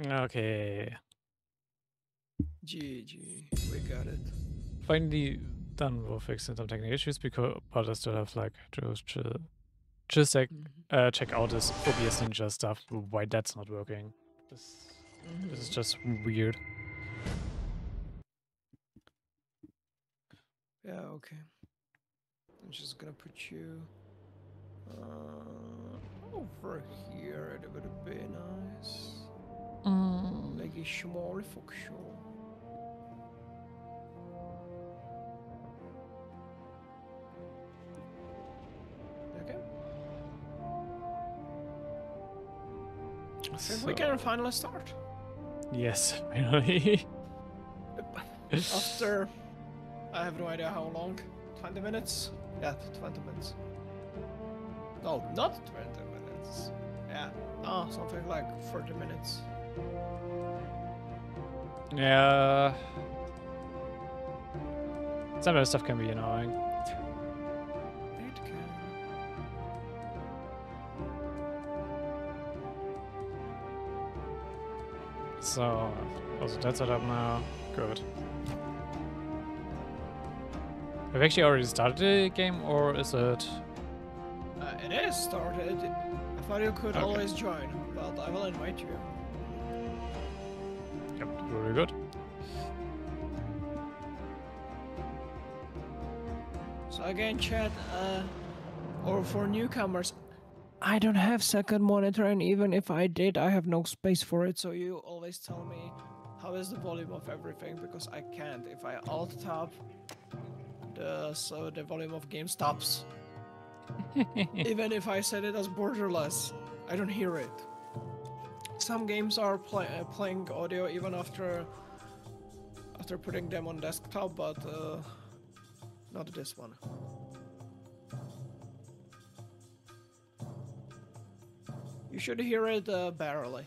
Okay. GG. We got it. Finally done with fixing some technical issues because but I still have like to ch- just like Mhm. uh, check out this OBS Ninja stuff. Why that's not working? This this is Mhm. just weird. Yeah, okay. I'm just gonna put you uh, over here. It would be nice. Hmm. Like a small function. Okay. Think we can finally start. Yes, finally. After I have no idea how long. 20 minutes? Yeah, 20 minutes. No, not 20 minutes. Yeah. Oh, something like 40 minutes. Yeah. Some of the stuff can be annoying. It can. So, also that's set up now. Good. Have you actually already started the game, or is it? Uh, it is started. I thought you could Okay. always join, but I will invite you. Yep, very good. So again, chat, uh, or for newcomers, I don't have second monitor, and even if I did, I have no space for it. So you always tell me how is the volume of everything because I can't. If I alt tab, the so the volume of game stops. even if I set it as borderless, I don't hear it. Some games are play, uh, playing audio even after after putting them on desktop, but. Uh, not this one. You should hear it uh, barely.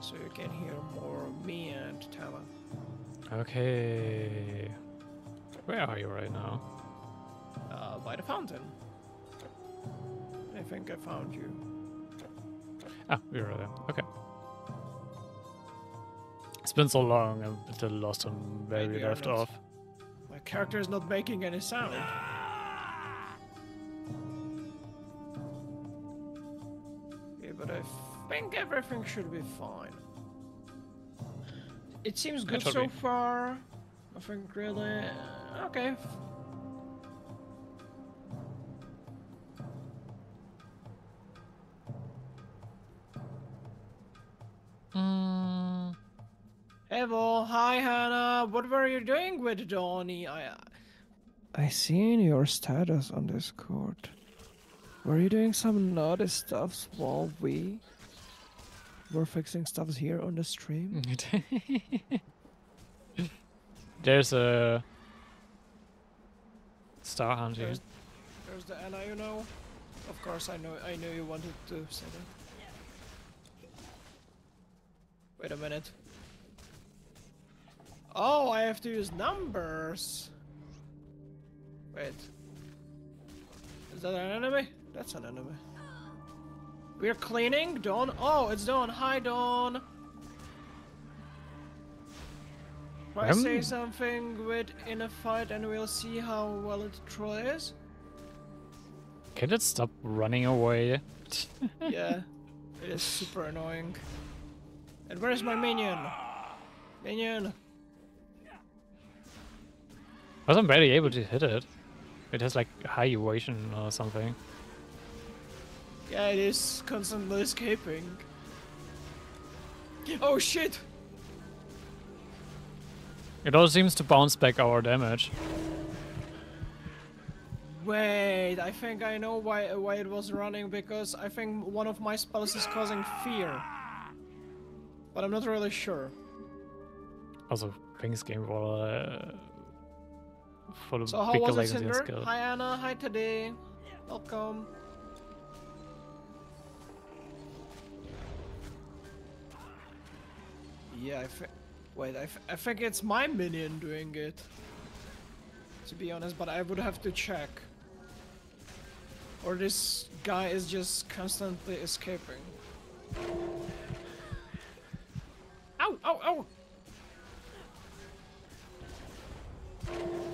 So you can hear more me and Tama. Okay. Where are you right now? Uh, by the fountain. I think I found you. Ah, we're there. Okay. It's been so long, I'm a little lost on where Maybe we left not- off. My character is not making any sound. Okay, but I think everything should be fine. It seems good so be. far. I think really. Okay. Mm, Evo, hi Hannah. What were you doing with Donnie? I I seen your status on Discord. Were you doing some naughty stuffs while we were fixing stuffs here on the stream? There's a star hunt here. There's, there's the Anna, you know. Of course, I know. I knew you wanted to say that. Wait a minute. Oh, I have to use numbers. Wait. Is that an enemy? That's an enemy. We're cleaning, Dawn. Oh, it's Dawn. Hi, Dawn. If I say Um. something with in a fight, and we'll see how well it truly is. Can it stop running away? yeah, it is super annoying. And where's my minion? Minion. I wasn't barely able to hit it. It has like high evasion or something. Yeah, it is constantly escaping. Oh shit! It all seems to bounce back our damage. Wait, I think I know why why it was running because I think one of my spells is causing fear. But I'm not really sure. Also, Pink's game for uh, full of So how bigger was it, Cinder? skill. Hi Anna, hi today. Welcome. Yeah, I thi- wait, I, I think it's my minion doing it. To be honest, but I would have to check. Or this guy is just constantly escaping. Ow, ow, ow!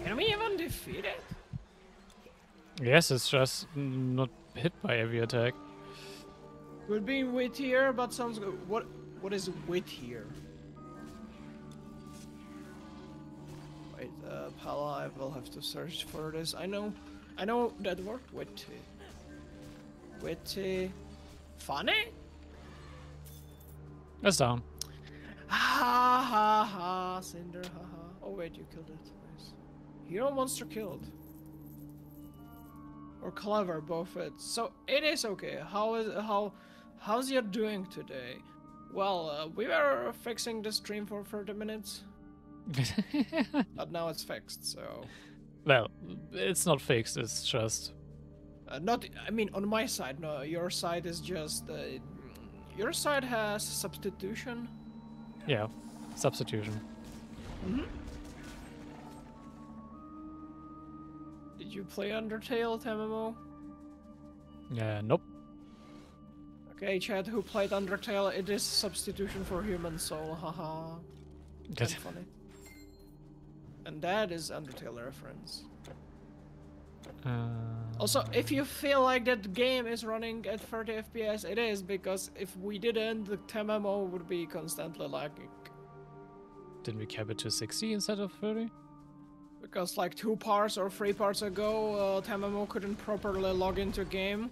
Can we even defeat it? Yes, it's just not hit by every attack. Could be wittier, but sounds good. What, what is wittier? Wait, uh, Pala, I will have to search for this. I know, I know that word, witty. Witty. Eh, funny? That's down. Ha ha ha, Cinder, ha ha. Oh wait, you killed it. Nice. Hero monster killed. Or clever, both it. So it is okay. How is how how's your doing today? Well, uh, we were fixing the stream for 30 minutes, but now it's fixed. So well, it's not fixed. It's just uh, not. I mean, on my side, no. Your side is just. Uh, your side has substitution. Yeah, substitution. hmm Did you play Undertale, Tamamo? Yeah, nope. Okay, Chad, who played Undertale, it is substitution for human soul, haha. That's funny. And that is Undertale reference. Also, if you feel like that game is running at 30 FPS, it is, because if we didn't, the Tamamo would be constantly lagging. didn't we cap it to 60 instead of 30? Because like two parts or three parts ago, uh, Tamamo couldn't properly log into game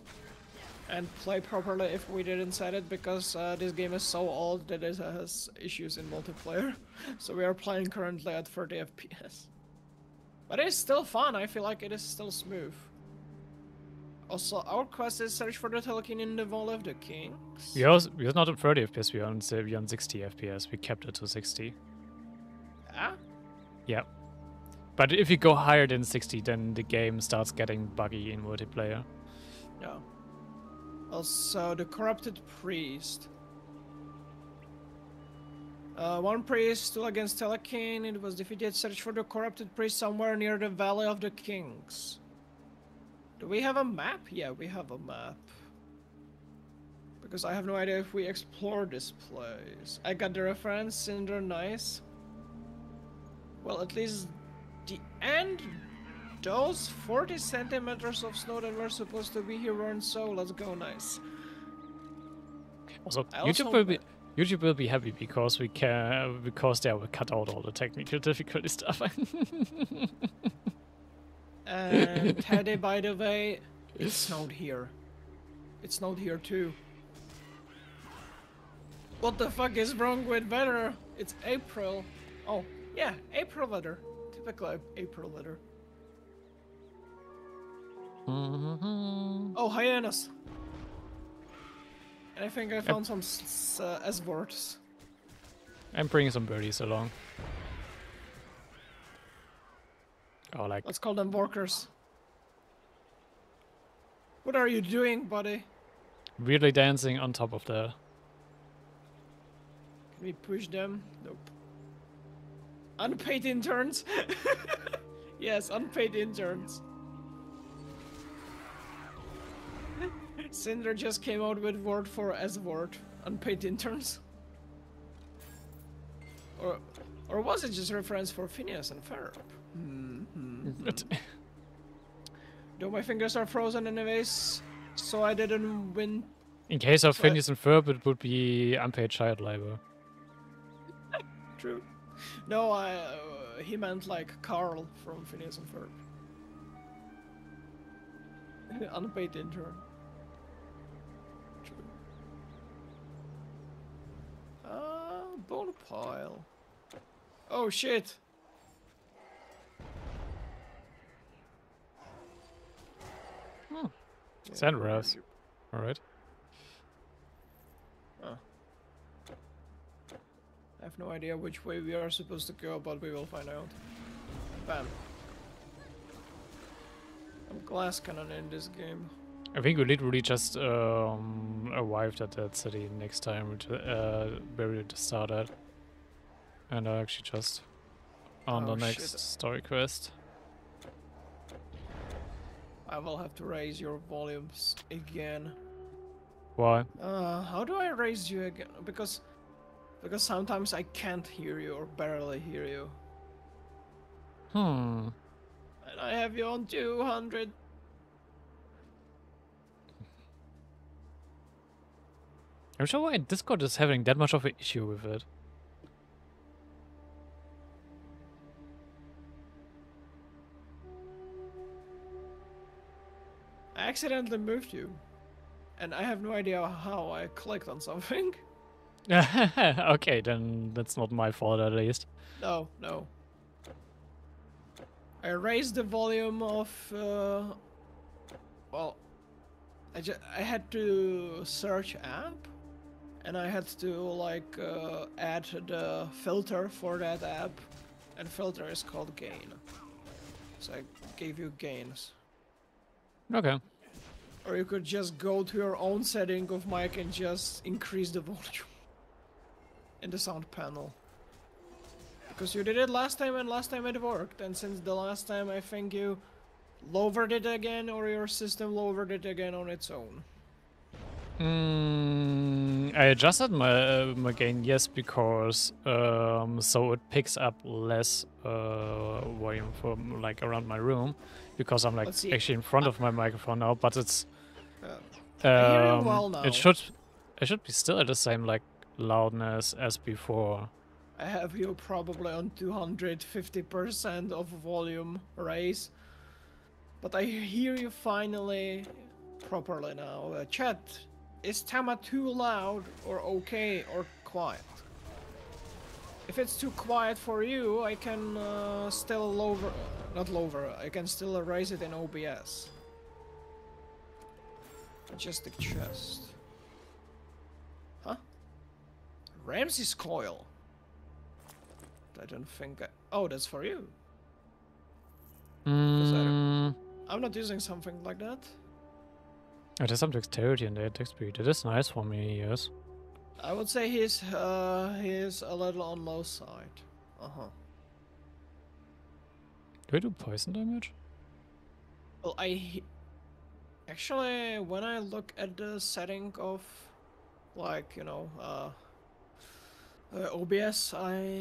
and play properly if we didn't set it because uh, this game is so old that it has issues in multiplayer. So we are playing currently at 30 FPS. But it's still fun, I feel like it is still smooth. Also, our quest is search for the Tolkien in the Valley of the Kings. We also, we're not on 30 FPS, we're on, we're on 60 FPS. We kept it to 60. Ah? Yeah. But if you go higher than 60, then the game starts getting buggy in multiplayer. Yeah. Also, the corrupted priest. Uh, one priest stood against Telkine. It was defeated. Search for the corrupted priest somewhere near the Valley of the Kings. Do we have a map? Yeah, we have a map. Because I have no idea if we explore this place. I got the reference, Cinder, nice. Well, at least the end those 40 centimeters of snow that were supposed to be here weren't so let's go nice Also, also YouTube will be YouTube will be happy because we can because they will cut out all the technical difficulty stuff. and Teddy by the way it snowed here. It snowed here too. What the fuck is wrong with weather? It's April. Oh yeah April weather. Typical April weather. Mhm. oh hyenas and I think I found some uh, S words I'm bringing some birdies along. Oh, like Let's call them workers. What are you doing, buddy? weirdly dancing on top of the. Can we push them? Nope. Unpaid interns? yes, unpaid interns. Cinder just came out with word for S word. Unpaid interns. Or, or was it just reference for Phineas and Ferb? Hmm. Though my fingers are frozen anyways, so I didn't win. In case of So I- Phineas and Ferb, it would be unpaid child labor. True. No, I. Uh, he meant like Carl from Phineas and Ferb. Unpaid intern. Uh, bone pile. Oh shit. Hmm. Yeah, Sand where rose. All right. Oh. I have no idea which way we are supposed to go, but we will find out. Bam. I'm glass cannon in this game. I think we literally just um, arrived at that city next time uh, where we started, and I actually just on Oh, the shit. next story quest. I will have to raise your volumes again. Why? Uh, how do I raise you again? Because, because sometimes I can't hear you or barely hear you. Hmm. And I have you on 200. I'm sure why Discord is having that much of an issue with it. I accidentally moved you. And I have no idea how I clicked on something. okay, then that's not my fault at least. No, no. I raised the volume of, uh, well, I, ju I had to search app, and I had to like uh, add the filter for that app, and filter is called gain. So I gave you gains. Okay. Or you could just go to your own setting of mic and just increase the volume in the sound panel. Because you did it last time and last time it worked, and since the last time I think you lowered it again or your system lowered it again on its own. Mm, I adjusted my uh, my gain, yes, because um, so it picks up less uh, volume from like around my room, because I'm like actually in front of my microphone now. But it's Uh, I hear you um, well now. it should it should be still at the same like loudness as before. I have you probably on 250% of volume raise. But I hear you finally properly now. Uh, chat, is Tama too loud or okay or quiet? If it's too quiet for you, I can uh, still lower, not lower, I can still raise it in OBS. Majestic chest. Huh? Ramses coil. I don't think I... Oh, that's for you. Mm, I'm not using something like that. Oh, has some dexterity and the attack speed. It is nice for me, yes. I would say he's uh he's a little on low side. Uh huh. Do I do poison damage? Well, I actually when I look at the setting of like you know uh, uh OBS, I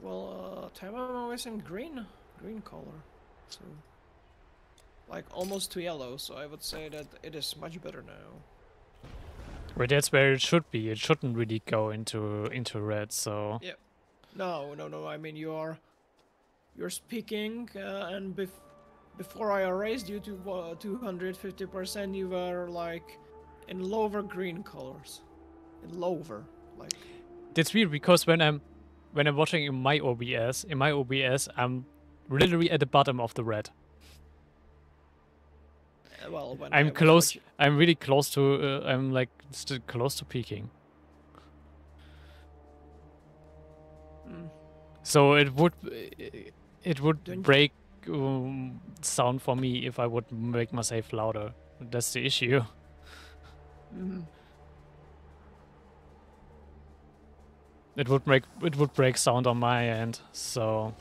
well uh, time I'm always in green green color, so like almost to yellow. So I would say that it is much better now. Well, that's where it should be. It shouldn't really go into into red. So yeah, No, no, no. I mean, you're you're speaking, uh, and bef- before I erased you to uh, 250%, you were like in lower green colors, in lower, like. that's weird because when I'm when I'm watching in my OBS, in my OBS, I'm literally at the bottom of the red. Uh, Well, I'm close. watching- I'm really close to. Uh, I'm like still close to peaking. Mm. So it would it would Don't break um, sound for me if I would make myself louder. That's the issue. Mhm. It would make it would break sound on my end. So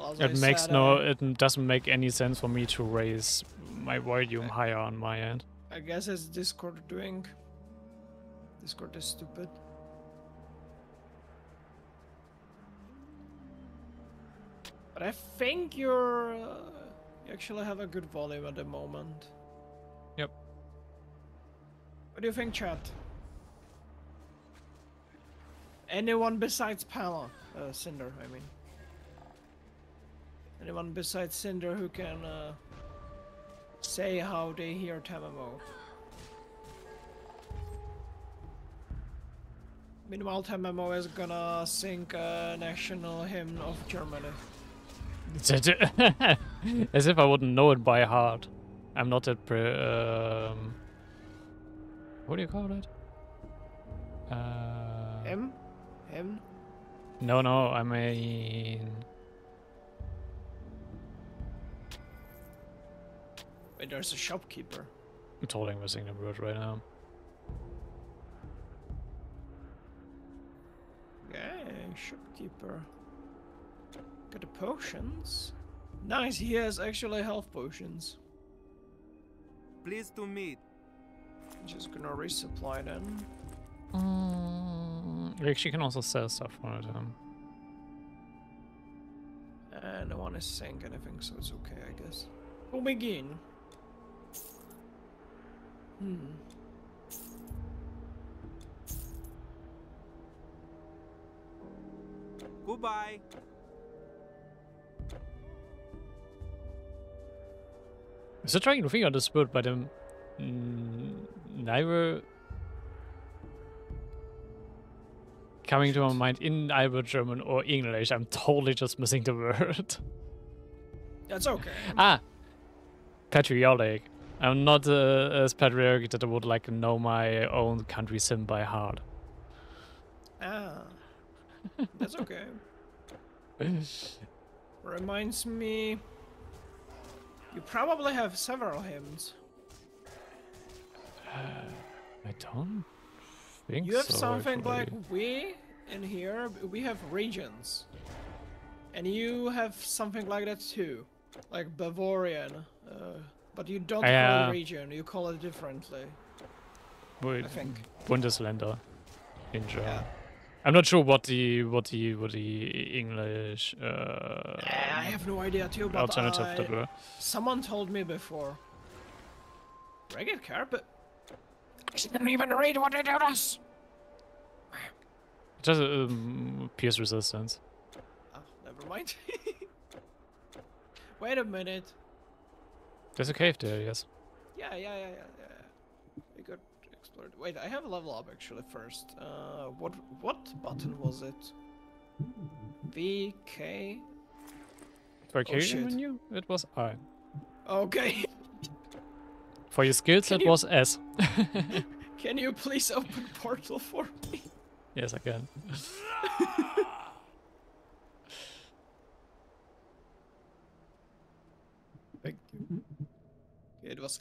Well, it makes said, no. I, It doesn't make any sense for me to raise my volume higher on my end. I guess it's Discord doing. Discord is stupid. But I think you're. Uh, you actually have a good volume at the moment. Yep. What do you think, chat? Anyone besides Pala? Uh, Cinder, I mean. Anyone besides Cinder who can uh, say how they hear Tamamo? Meanwhile, Tamamo is gonna sing a national hymn of Germany. As if I wouldn't know it by heart. I'm not that pre- um, What do you call it? Uh, Hymn? Hymn? no, no. I mean, Wait, there's a shopkeeper. I'm totally missing the word right now. Yeah, shopkeeper. Got the potions. Nice, he has actually health potions. Pleased to meet. Just gonna resupply then. Mm, like she can also sell stuff for it. Um, Uh, no one is saying anything, so it's okay, I guess. We'll begin. Hmm. Goodbye. I'm still trying to figure out this word, but um, mm, neither coming to my mind in either German or English. I'm totally just missing the word. That's okay. ah, patriotic. I'm not uh, as patriotic that I would like know my own country's hymn by heart. Ah. That's okay. Reminds me. You probably have several hymns. I don't think You have so, something like we in here. We have regions, and you have something like that too, like Bavarian. Uh, but you don't call Yeah. it region. You call it differently. Wait, I think. Bundesländer in German. Yeah. I'm not sure what the what the what the English uh, I have no idea too. But alternative I, that were. someone told me before. Ragged carpet. I didn't even read what it it is. Just um, pierce resistance. Ah, never mind. Wait a minute. There's a cave there, yes. Yeah, yeah, yeah, yeah, yeah. We could explore it. Wait, I have a level up actually first. Uh, what what button was it? V K. For Oh, menu, it was I. Okay. For your skills, Can it you- was S. Can you please open portal for me? yes, I can.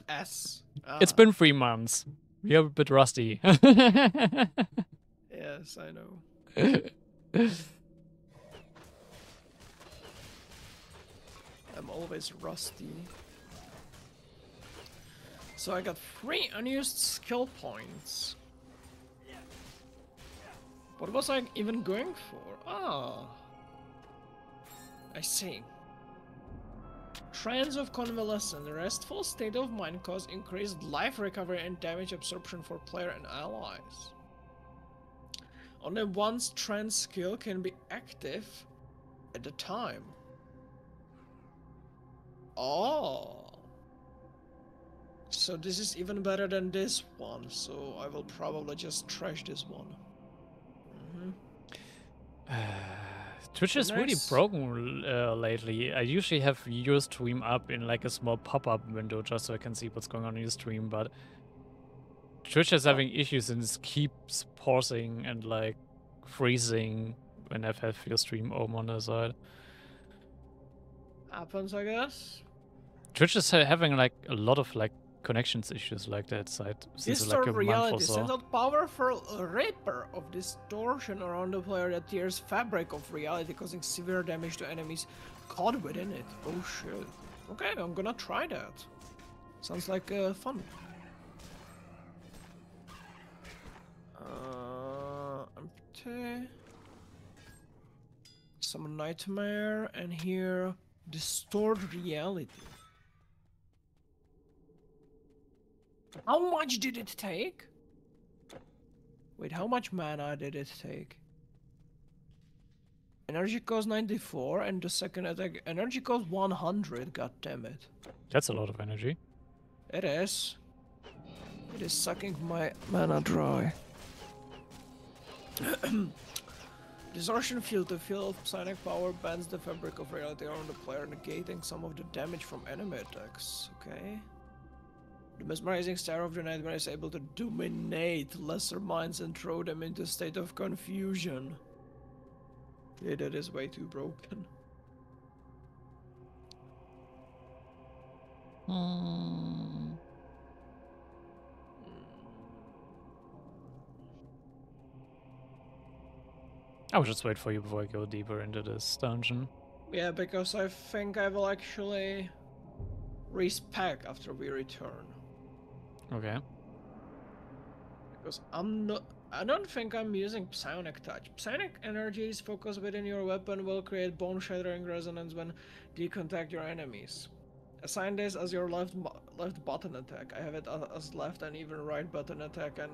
S. It's been three months. We are a bit rusty. Yes, I know. I'm always rusty. So I got three unused skill points. What was I even going for? Ah. I see. Trance of convalescence. Restful state of mind cause increased life recovery and damage absorption for player and allies. Only one trance skill can be active at a time. Oh. So this is even better than this one, so I will probably just trash this one. hmm Twitch is really broken uh, lately. I usually have your stream up in like a small pop-up window just so I can see what's going on in your stream, but Twitch is having issues and it keeps pausing and like freezing when I have your stream open on the side. Happens, I guess. Twitch is having like a lot of like connections issues like that side since like Distort a month or reality so. sends out powerful ripper of distortion around the player that tears fabric of reality, causing severe damage to enemies caught within it. Oh shit. Okay, I'm gonna try that. Sounds like uh, fun. Uh, empty. Some nightmare, and here distort reality. How much did it take? Wait, how much mana did it take? Energy cost 94 and the second attack energy cost 100, god damn it. That's a lot of energy. It is. It is sucking my mana dry. Distortion field. The field of psionic power bends the fabric of reality around the player, negating some of the damage from enemy attacks. Okay. The mesmerizing stare of the nightmare is able to dominate lesser minds and throw them into a state of confusion. Yeah, that is way too broken. Hmm. I will just wait for you before I go deeper into this dungeon. Yeah, because I think I will actually respec after we return. Okay. Because I'm not I don't think I'm using psionic touch. Psionic energies focused within your weapon will create bone-shattering resonance when decontact your enemies. Assign this as your left left button attack. I have it as left and even right button attack, and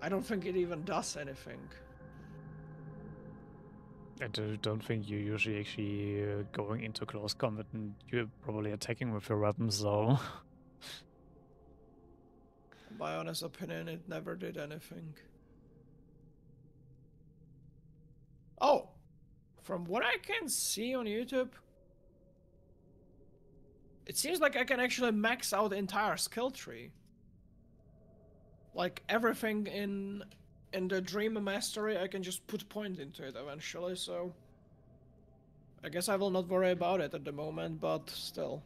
I don't think it even does anything. I do, don't think you're usually actually uh, going into close combat and you're probably attacking with your weapon, so. My honest opinion, it never did anything. Oh, from what I can see on YouTube, it seems like I can actually max out the entire skill tree. Like everything in in the Dream Mastery, I can just put point into it eventually. So I guess I will not worry about it at the moment, but still.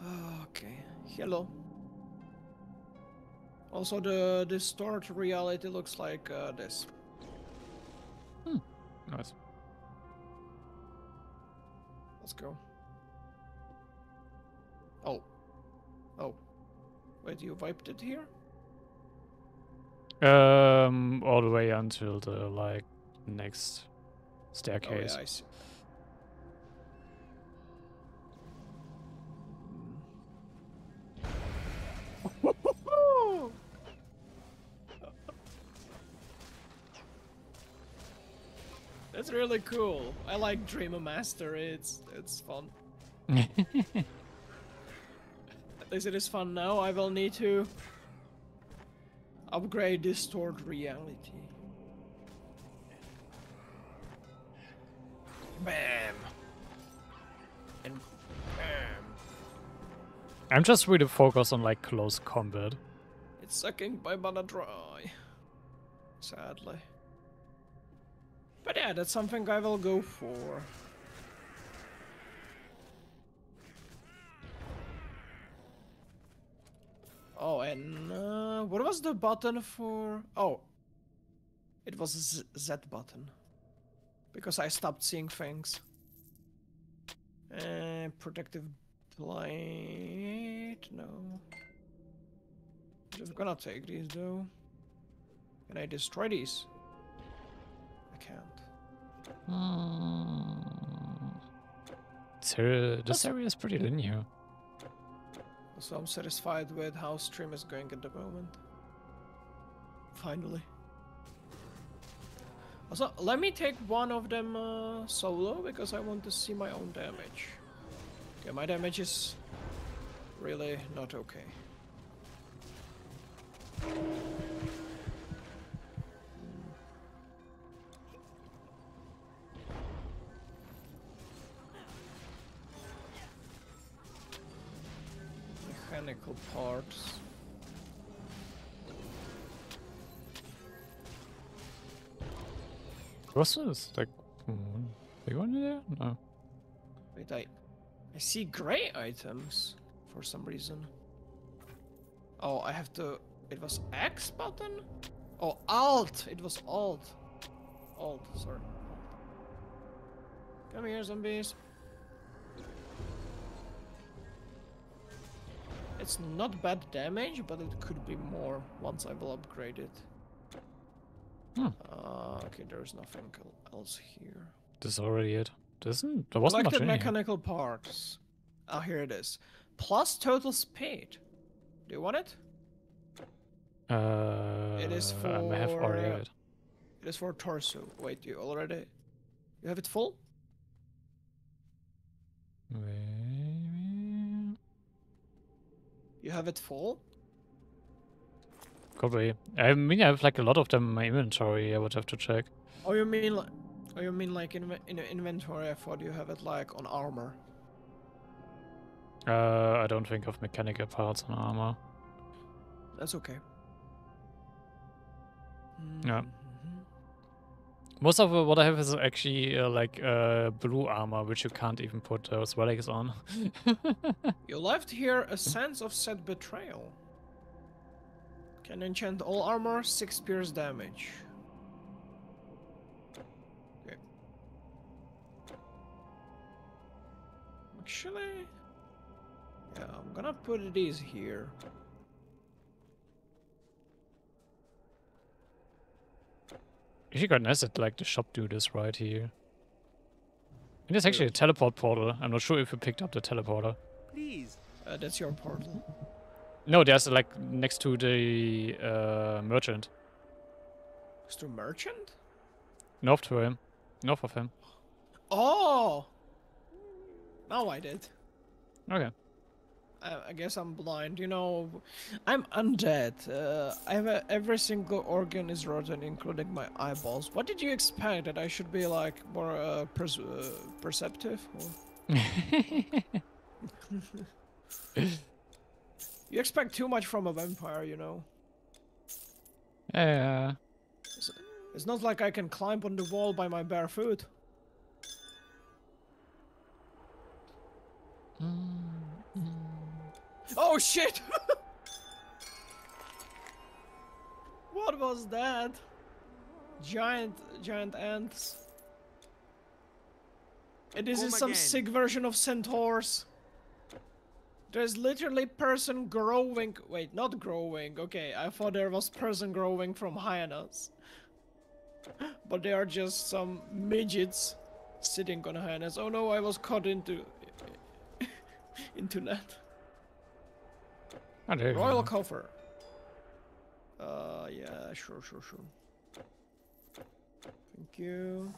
Okay, hello. Also, the distort reality looks like uh, this. Nice. Let's go. Oh. Oh. Wait, you wiped it here? Um, all the way until the like next Oh, staircase. yeah, I see. That's really cool. I like Dream Master. It's it's fun. At least it is fun now. I will need to upgrade Distort Reality. Bam. And bam. I'm just really focused on like close combat. It's sucking my mana dry. Sadly. But yeah, that's something I will go for. Oh, and uh, what was the button for? Oh, it was Z, Z button. Because I stopped seeing things. Uh, protective plate. No. Just gonna take these though. Can I destroy these? I can't. Hmm. This area, this area is pretty linear. So I'm satisfied with how stream is going at the moment. Finally. Also, let me take one of them uh, solo because I want to see my own damage. Okay, my damage is really not okay. Mechanical parts. What's this? Like, big one there? No. Wait, I, I see gray items for some reason. Oh, I have to. It was X button. Oh, Alt. It was Alt. Alt. Sorry. Come here, zombies. It's not bad damage, but it could be more once I will upgrade it. Hmm. Uh, okay, there's nothing else here. This is already it. There isn't. There wasn't much Collected here. mechanical parts. Ah, here it is. Plus total speed. Do you want it? Uh, It is I have already for- it. It is for torso. Wait, you already? You have it full? Wait. You have it full? Could be. I mean, I have like a lot of them in my inventory. I would have to check. Oh, you mean like? Oh, you mean like in in inventory? I thought you have it like on armor. Uh, I don't think of mechanical parts on armor. That's okay. Yeah. Most of what I have is actually uh, like uh, blue armor, which you can't even put those relics on. You left here a sense of set betrayal. Can enchant all armor, six pierce damage. Okay. Actually, yeah, I'm gonna put these here. Actually, quite nice that like the shop dude is right here. And there's actually a teleport portal. I'm not sure if you picked up the teleporter. Please. Uh, that's your portal. No, there's like next to the uh, merchant. Is to merchant? North to him. North of him. Oh! Now I did. Okay. I, I guess I'm blind. You know, I'm undead. Uh, I have a, every single organ is rotten, including my eyeballs. What did you expect? That I should be like more uh, pers- uh, perceptive? Or... you expect too much from a vampire, you know. Yeah. It's, it's not like I can climb on the wall by my bare foot. Oh shit! what was that? Giant, giant ants. And this is some again. sick version of centaurs. There's literally person growing. Wait, not growing. Okay, I thought there was person growing from hyenas. But they are just some midgets sitting on hyenas. Oh no, I was caught into into that. There you Royal coffer. Uh, yeah, sure, sure, sure. Thank you.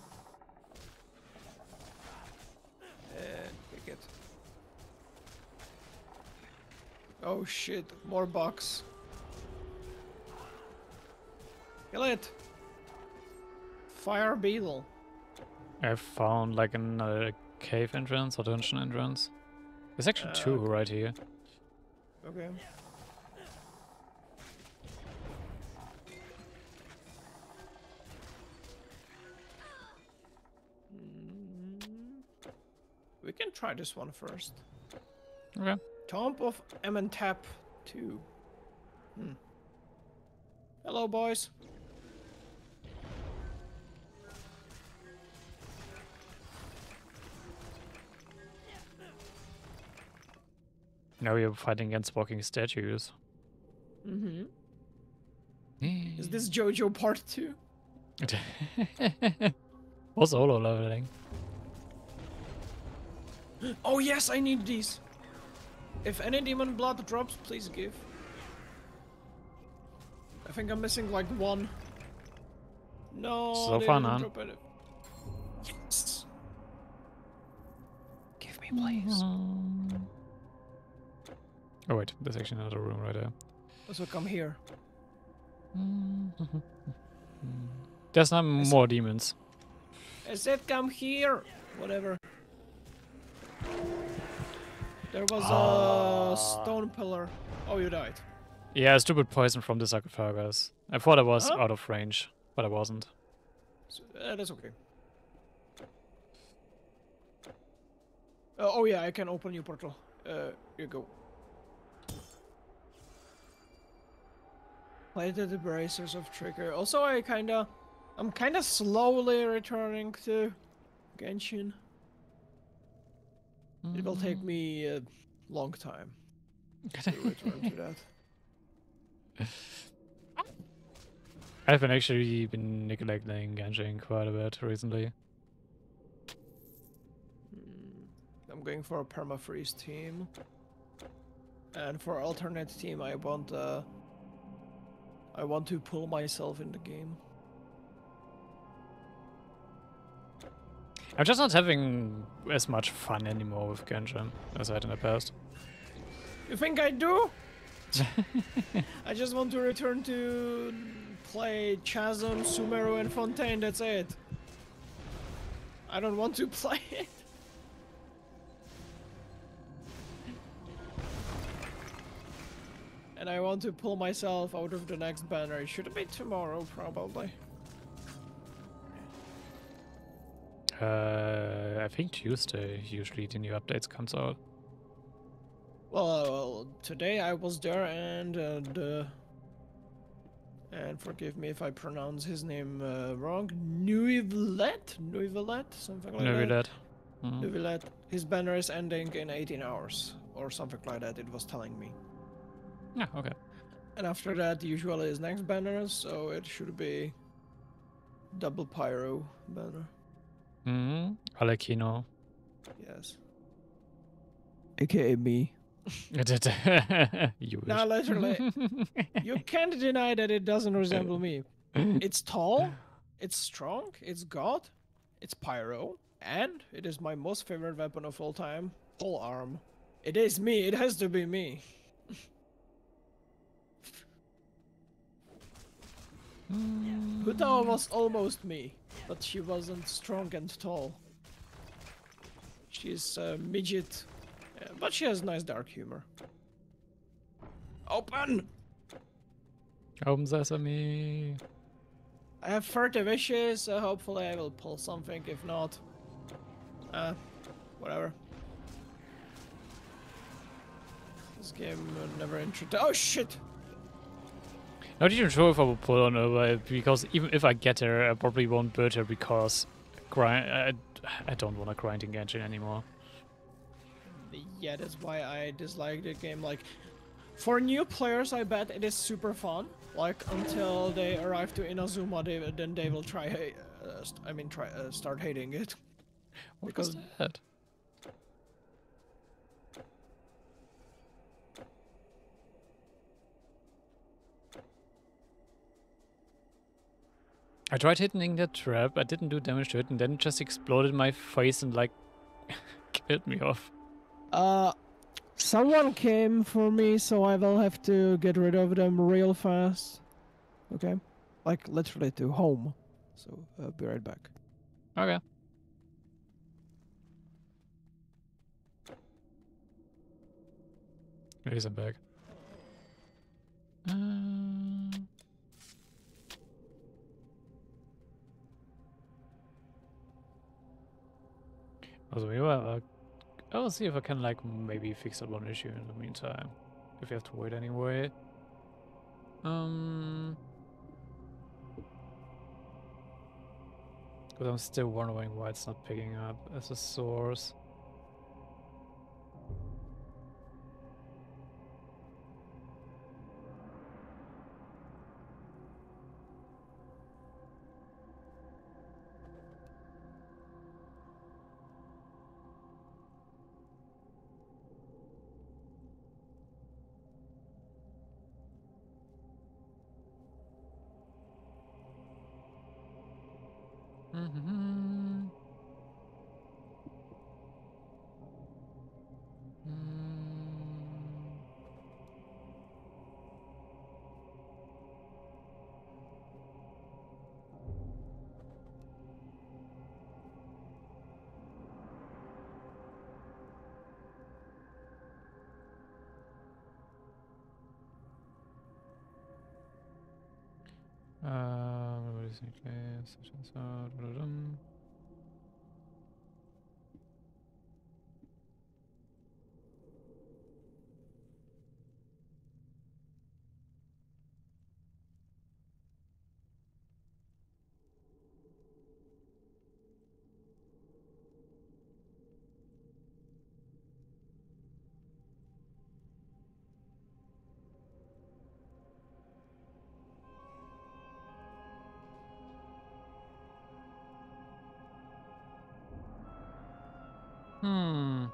And take it. Oh shit, more bucks. Kill it! Fire beetle. I found like another cave entrance or dungeon entrance. There's actually two Uh, right here. Okay. We can try this one first. Okay. Tomb of Amenhotep 2. Hmm. Hello, boys. Now you're fighting against walking statues. Mm-hmm. Is this JoJo Part 2? or solo leveling? Oh yes, I need these. If any demon blood drops, please give. I think I'm missing like one. No. So far none. Yes. Give me, please. Oh wait, there's actually another room right there. Oh, so come here. There's not more demons. I said come here. Whatever. There was a stone pillar. Oh, you died. Yeah, stupid poison from the sarcophagus. I thought I was Huh? out of range, but I wasn't. So, uh, that's okay. Uh, oh yeah, I can open your portal. Uh, here you go. The bracers of trigger. Also, I kinda, I'm kinda slowly returning to Genshin. It will take me a long time to return to that. I've been actually been neglecting Genshin quite a bit recently. Mm, I'm going for a permafreeze team. And for alternate team, I want uh, I want to pull myself in the game. I'm just not having as much fun anymore with Genshin as I had in the past. You think I do? I just want to return to play Chasm, Sumeru, and Fontaine. That's it. I don't want to play it. And I want to pull myself out of the next banner. It should be tomorrow, probably. Uh, I think Tuesday usually the new updates comes out. Well, uh, well, today I was there and uh, the and forgive me if I pronounce his name uh, wrong. Nuivelet, Nuivelet, something like that. Mm. Nuivelet. His banner is ending in 18 hours or something like that. It was telling me. Yeah, okay. And after that, usually is next banner, so it should be double pyro banner. Hmm. Arlecchino. Yes. AKA me. you wish. Now, literally, you can't deny that it doesn't resemble me. It's tall, it's strong, it's god, it's pyro, and it is my most favorite weapon of all time, pole arm. It is me, it has to be me. Hutawa was almost me, but she wasn't strong and tall. She's a midget, but she has nice dark humor. Open! Open sesame. I have 30 wishes, so hopefully I will pull something. If not, uh, whatever. This game uh, never introduced. Oh shit! Not even sure if I will pull on her because even if I get her, I probably won't build her because grind. I, I don't want a grinding engine anymore. Yeah, that's why I dislike the game. Like, for new players, I bet it is super fun. Like until they arrive to Inazuma, they, then they will try. Uh, st- I mean, try uh, start hating it. What was Because- that? I tried hitting that trap, I didn't do damage to it, and then it just exploded my face and like killed me off. Uh, someone came for me, so I will have to get rid of them real fast. Okay, like literally to home. So I'll be right back. Okay. Here's I'm back. Um, also, uh, I'll see if I can like maybe fix that one issue in the meantime. If you have to wait anyway. Um. Because I'm still wondering why it's not picking up as a source. It? Hmm.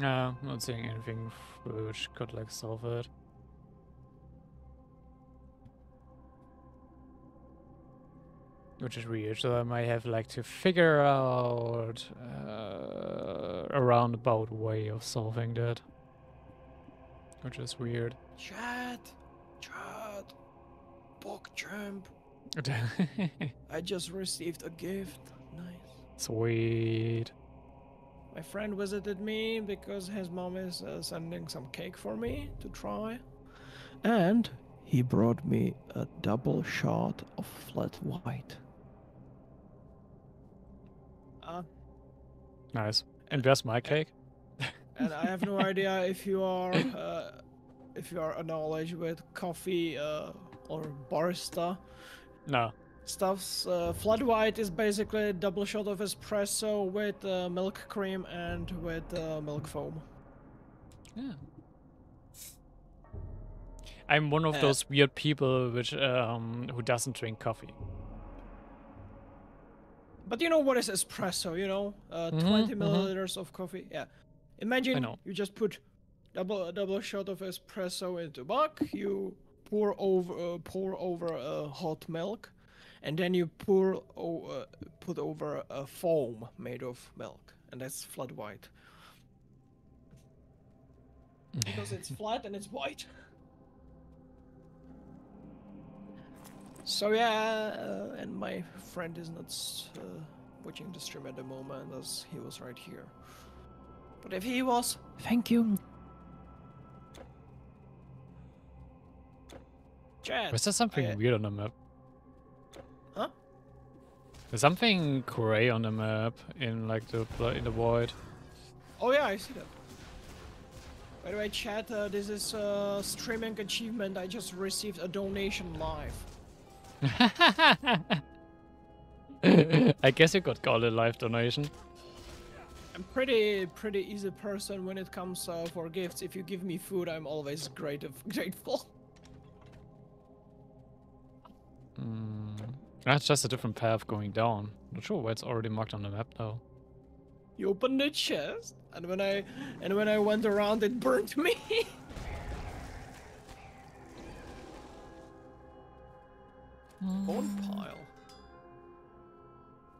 No, not seeing anything which could like solve it. Which is weird, so I might have like to figure out uh, a roundabout way of solving that. Which is weird. Chat, chat, book jump. I just received a gift. Nice. Sweet. My friend visited me because his mom is uh, sending some cake for me to try. And he brought me a double shot of flat white. Uh, Nice. And where's my cake? and I have no idea if you are uh, if you are a knowledge with coffee uh, or barista No. Stuffs. Uh, flat white is basically a double shot of espresso with uh, milk cream and with uh, milk foam. Yeah. I'm one of Uh, those weird people which um who doesn't drink coffee. But you know what is espresso? You know, uh, Mhm, 20 mhm. milliliters of coffee. Yeah. Imagine know. you just put double a double shot of espresso into mug. You pour over uh, pour over uh, hot milk, and then you pour o- uh, put over a foam made of milk, and that's flat white because it's flat and it's white. So yeah, uh, and my friend is not uh, watching the stream at the moment as he was right here. But if he was, thank you. Chad. Was there something I- weird on the map? There's something gray on the map in like the in the void. Oh yeah, I see that. By the way, chat, uh, this is uh, streaming achievement. I just received a donation live. I guess you could call it live donation. I'm pretty pretty easy person when it comes uh, for gifts. If you give me food, I'm always great grateful. Mm. That's just a different path going down. Not sure why it's already marked on the map though. You opened the chest, and when I and when I went around, it burnt me. Bone pile.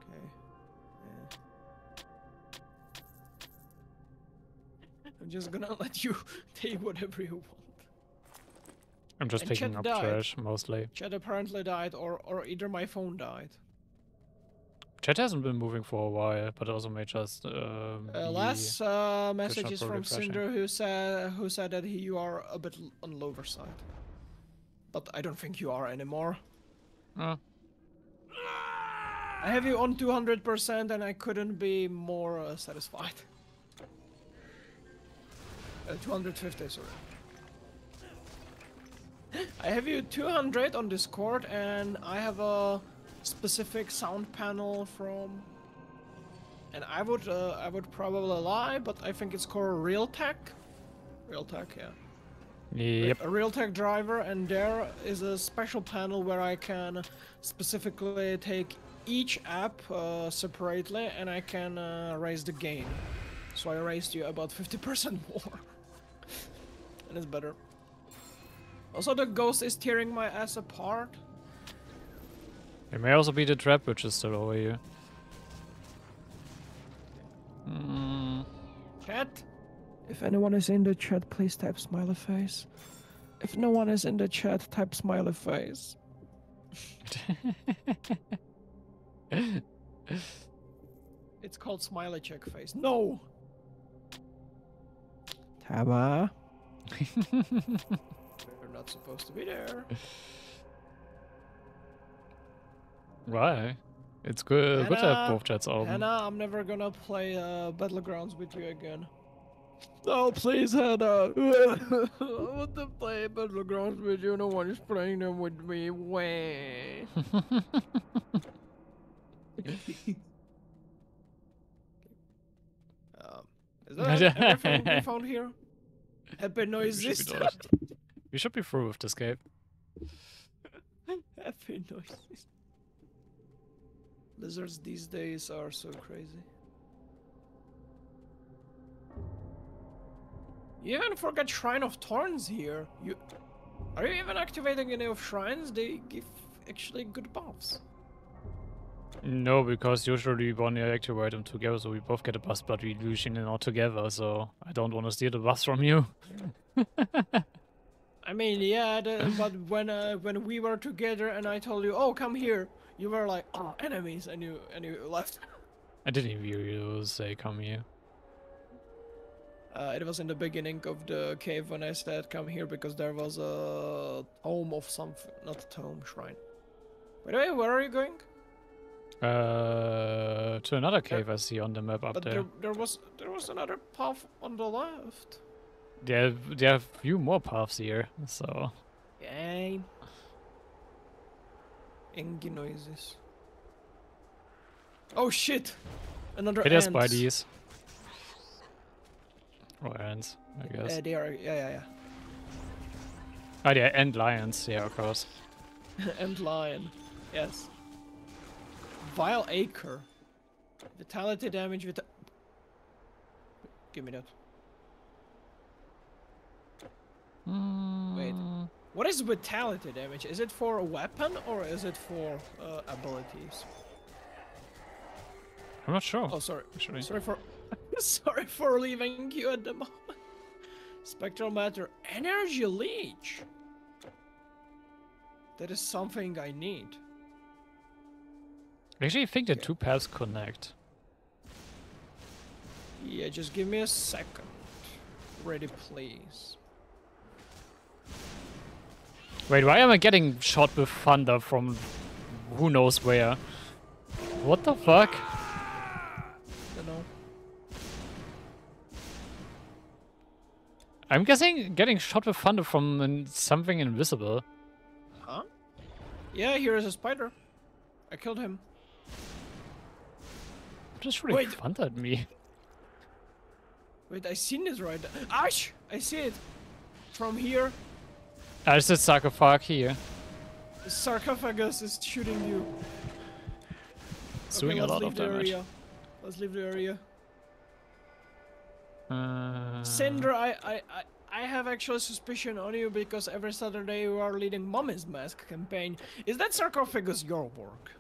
Okay. yeah. I'm just gonna let you take whatever you want. I'm just And picking Chet up died. trash mostly. Chat apparently died, or or either my phone died. Chat hasn't been moving for a while, but also may just um, Uh, last uh, message is from refreshing. Cinder, who said who said that he, you are a bit on lower side. But I don't think you are anymore. Oh, I have you on 200% and I couldn't be more uh, satisfied. Uh, 250, sorry. I have you 200 on Discord and I have a specific sound panel from... And I would uh, I would probably lie, but I think it's called Realtek. Realtek, yeah. Yep. a Realtek driver, and there is a special panel where I can specifically take each app uh, separately, and I can uh, raise the gain. So I raised you about 50% more, and it's better. Also, the ghost is tearing my ass apart. It may also be the trap which is still over here. Mm. Chat. If anyone is in the chat, please type smiley face. If no one is in the chat, type smiley face. It's called smiley check face. No. Taba. Not supposed to be there. Why? It's good. Good to have both chats open. Hannah, I'm never gonna play uh, Battlegrounds with you again. No, please, Hannah. I want to play Battlegrounds with you. No one is playing them with me. Way. um, is that everything we found here? Happy We should be noises. We should be through with this game. Happy noises. Lizards these days are so crazy. You even forgot Shrine of Thorns here. You are you even activating any of shrines? They give actually good buffs. No, because usually we want to activate them together, so we both get a bus, but we losing it all together, so I don't want to steal the bus from you. I mean, yeah, the, but when uh, when we were together and I told you, "Oh, come here," you were like, "Oh, enemies," and you and you left. I didn't even hear you say come here. Uh, it was in the beginning of the cave when I said come here because there was a tome of something, not a tome, shrine. By the way, where are you going? Uh, to another cave I see on the map up but there. there, there was there was another path on the left. There, there are a few more paths here, so Yay. Engy noises. Oh shit! Another it is by these. Or ants, I guess. Uh, they are, yeah, yeah, yeah. Oh yeah, and lions. Yeah, of course. and lion. Yes. Vile acre. Vitality damage with. Give me that. Wait. Mm, What is vitality damage? Is it for a weapon or is it for uh, abilities? I'm not sure. Oh, sorry. Actually. Sorry for. sorry for leaving you at the moment. Spectral matter. Energy leech. That is something I need. Actually, I actually think the two paths connect. Yeah, just give me a second. Ready, please. Wait, why am I getting shot with thunder from who knows where? What the fuck? I'm guessing getting shot with thunder from in- something invisible. Huh? Yeah, here is a spider. I killed him. Just really Wait. thundered me. Wait, I seen it right. Ash! I see it. From here, There's a sarcophag here. the sarcophagus is shooting you. It's doing okay, a let's lot leave of the damage. Area. Let's leave the area. Uh, Cinder, I, I, I, I have actual suspicion on you because every Saturday you are leading Mummy's Mask campaign. Is that sarcophagus your work?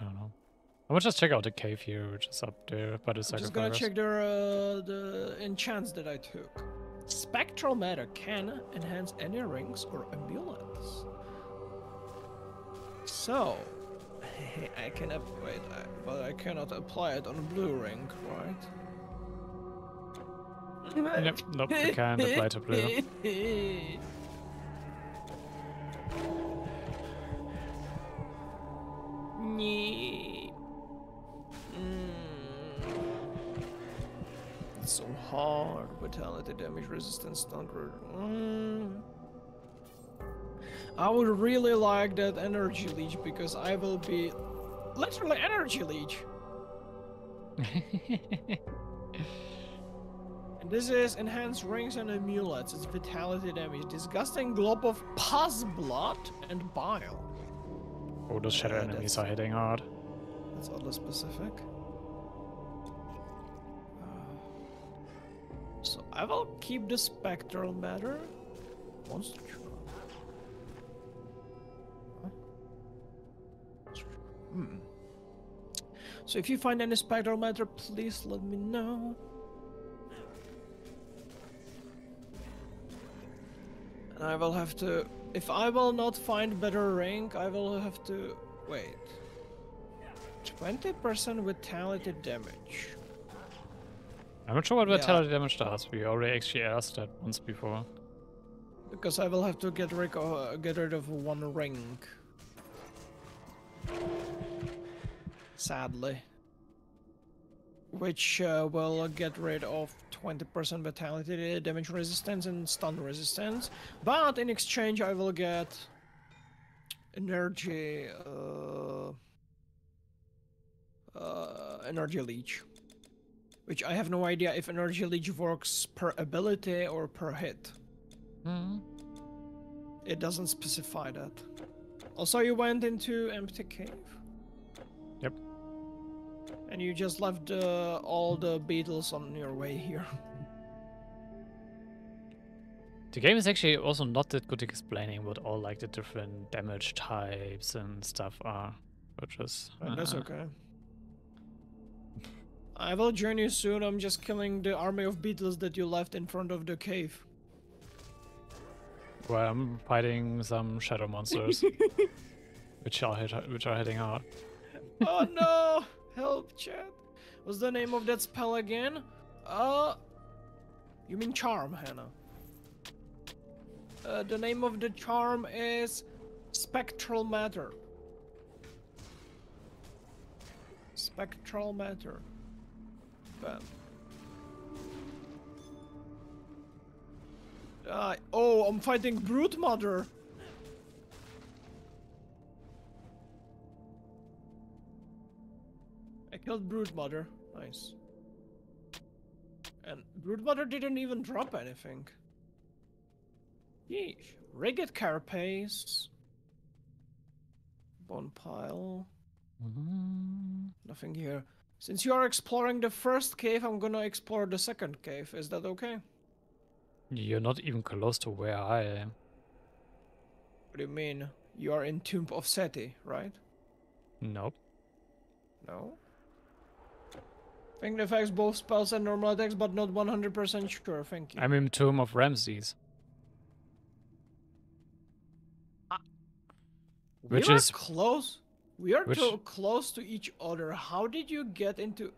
I don't know. I will just check out the cave here, which is up there by the I'm just gonna check the, uh, the enchants that I took. Spectral matter can enhance any rings or amulets. So, I can up wait, I, but I cannot apply it on a blue ring, right? Nope, nope, you can't apply to blue. Nee. So hard. Vitality, damage, resistance, thunder. Mm. I would really like that energy leech because I will be literally energy leech. And this is enhanced rings and amulets. It's vitality damage, disgusting glob of pus blood and bile. oh, those shadow Yeah, enemies are hitting hard. That's oddly specific. I will keep the spectral matter. Hmm. So if you find any spectral matter, please let me know. And I will have to. If I will not find better rank, I will have to wait. 20% vitality damage. I'm not sure what Yeah. vitality damage does. We already actually asked that once before. Because I will have to get rid of, uh, get rid of one ring. Sadly. Which uh, will get rid of 20% vitality damage resistance and stun resistance. But in exchange, I will get energy. Uh, uh, energy leech. Which I have no idea if energy leech works per ability or per hit. Hmm. It doesn't specify that. Also, you went into empty cave. Yep. And you just left uh, all the beetles on your way here. The game is actually also not that good explaining what all like the different damage types and stuff are, which is But that's uh, okay. I will join you soon. I'm just killing the army of beetles that you left in front of the cave. Well, I'm fighting some shadow monsters, which are hit, which are hitting hard. oh no! Help, chat. What's the name of that spell again? Uh, you mean charm, Hannah? Uh, the name of the charm is spectral matter. Spectral matter. Bam. Uh, oh, I'm fighting Brood Mother. I killed Brood Mother. Nice. And Brood Mother didn't even drop anything. Yeesh. Rigid carapace. Bone pile. Mm, Nothing here. Since you are exploring the first cave, I'm gonna explore the second cave. Is that okay? You're not even close to where I am. What do you mean? You are in Tomb of Seti, right? Nope. No? Think it affects both spells and normal attacks, but not 100% sure. Thank you. I'm in Tomb of Ramses. Ah. which we is- close. We are which- so close to each other. How did you get into?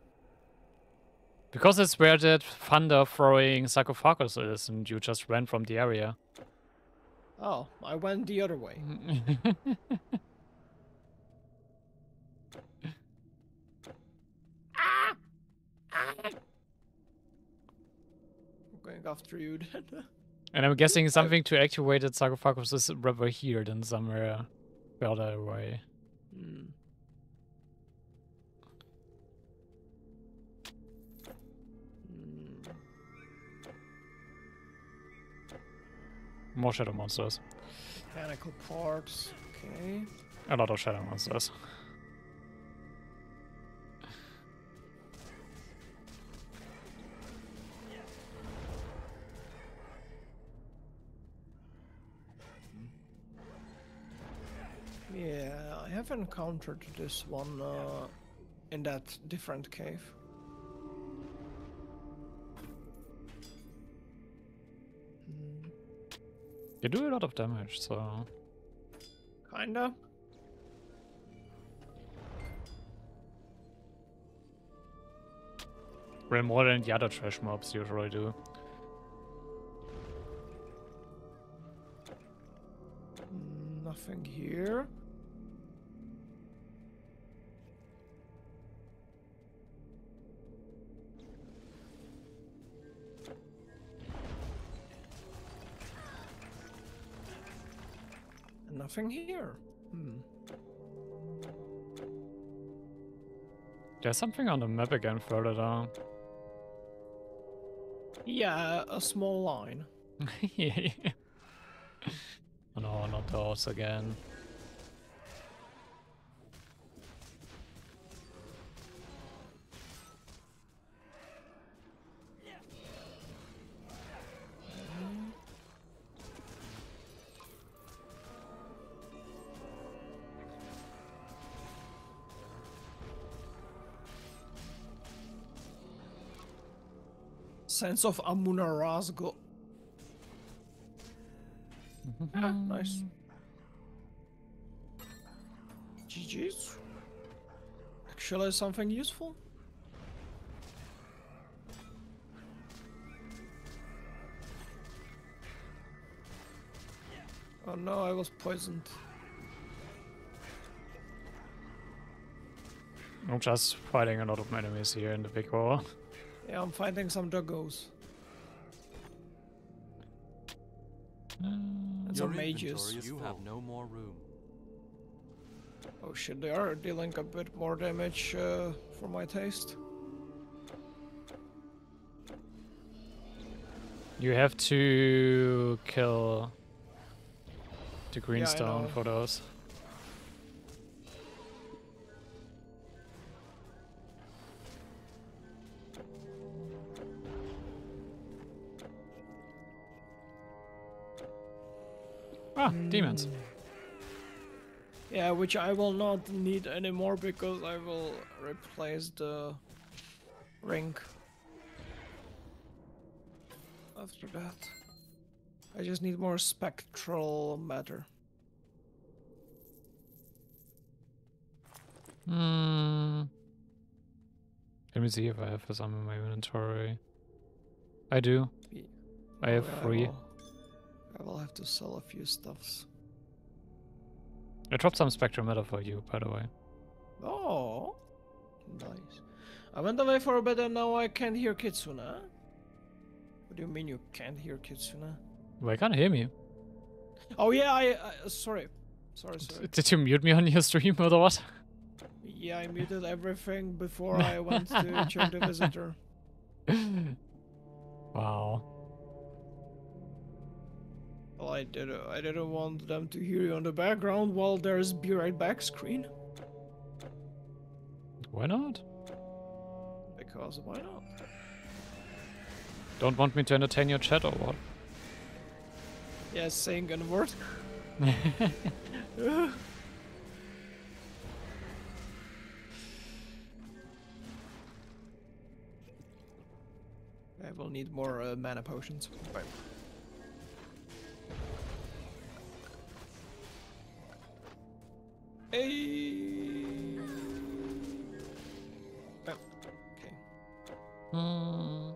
Because it's where that thunder throwing sarcophagus is, and you just ran from the area. Oh, I went the other way. I'm going after you then. and I'm guessing something to activate that sarcophagus is rather here than somewhere further away. More shadow monsters. Mechanical parts. Okay. A lot of shadow monsters. Yeah, I have encountered this one uh, in that different cave. You do a lot of damage, so Kinda. well more than the other trash mobs usually do. Nothing here. Nothing here. Hmm. There's something on the map again further down. Yeah, a small line. oh no, not those again. Sense of Amuna Razgo. Ah, nice. GG's. Actually, something useful. Oh no, I was poisoned. I'm just fighting a lot of enemies here in the big hall. Yeah, I'm finding some doggos. And Your some mages. You have no more room. Oh shit, they are dealing a bit more damage uh, for my taste. You have to kill the greenstone know. for those. Ah, demons. Yeah, which I will not need anymore because I will replace the ring. After that. I just need more spectral matter. Hmm. Let me see if I have some in my inventory. I do. I have Oh, three. I will have to sell a few stuffs. I dropped some spectral matter for you, by the way. Oh, nice. I went away for a bit and now I can't hear Kitsuna. What do you mean you can't hear Kitsuna? Well, I can't hear me. Oh yeah, I, I sorry, sorry, sorry. Did you mute me on your stream or what? Yeah, I muted everything before I went to check the visitor. wow. Well, I did. uh, I didn't want them to hear you on the background while there's "Be Right Back" screen. Why not? Because why not? Don't want me to entertain your chat or what? Yes, saying a word. I will need more uh, mana potions. Right. Hey. Oh, okay. Hmm.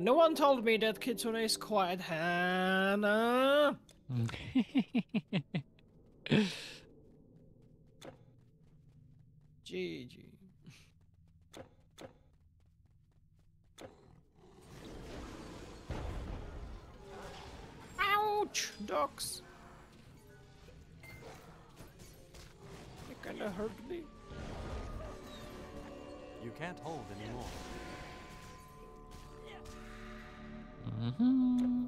No one told me that Kitsune is quiet, Hannah. GG. Ouch! Ducks. It kinda hurt me. You can't hold anymore. hmm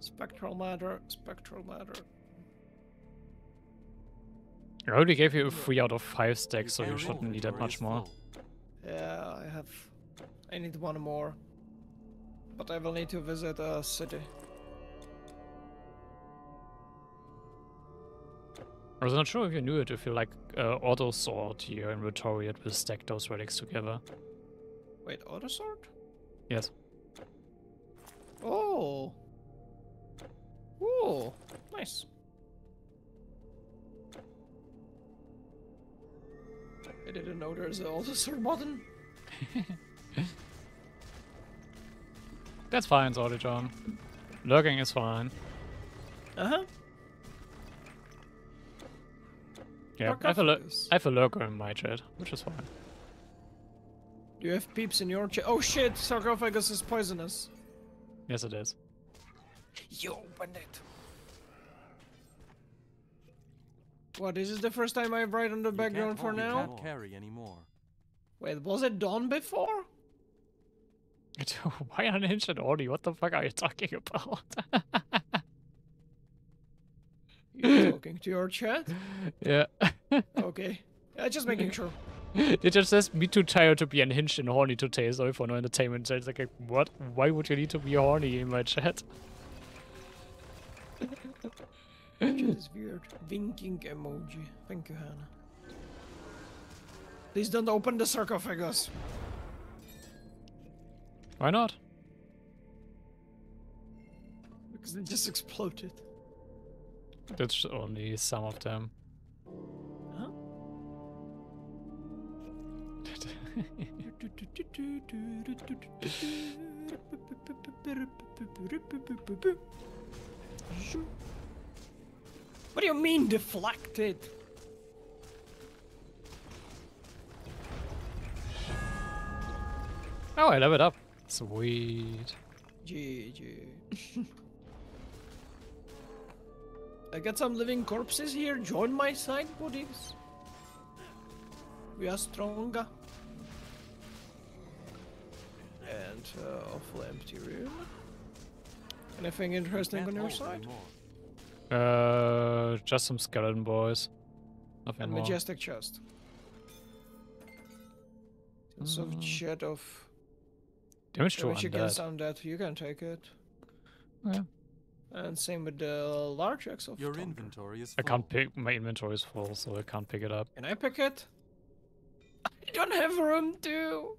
Spectral matter, spectral matter. I already gave you a 3 out of 5 stacks, so you shouldn't need that much more. Yeah, I have. I need one more. But I will need to visit a city. I was not sure if you knew it, if you like uh, auto sort your inventory, it will stack those relics together. Wait, auto sort? Yes. Oh. Oh, nice. I didn't know there's an auto sort button. That's fine, Sorry John. Lurking is fine. Uh huh. Yeah, I have, a lur- I have a lurker in my chat, which is fine. Do you have peeps in your chat? Oh shit, sarcophagus is poisonous. Yes, it is. You opened it. What, this is the first time I write on the You background for hold, you now? can't carry anymore. Wait, was it done before? Why unhinged and Audi? What the fuck are you talking about? You talking to your chat? yeah. Okay. Yeah, just making sure. it just says me too tired to be unhinged and horny today, sorry for no entertainment. So it's like, what? Why would you need to be horny in my chat? Is weird. Winking emoji. Thank you, Hannah. Please don't open the sarcophagus. Why not? Because it just exploded. That's only some of them. Huh? What do you mean deflected? oh, I leveled up. Sweet. GG. I got some living corpses here. Join my side, buddies. We are stronger. And uh, awful empty room. Anything interesting on your side? Uh, just some skeleton boys. Nothing And more. majestic chest. Tons of Mm. shed of Damage to damage against undead. undead. You can take it. Yeah. And same with the large axe of Your thunder. inventory is full. I can't pick. My inventory is full, so I can't pick it up. Can I pick it? I don't have room to.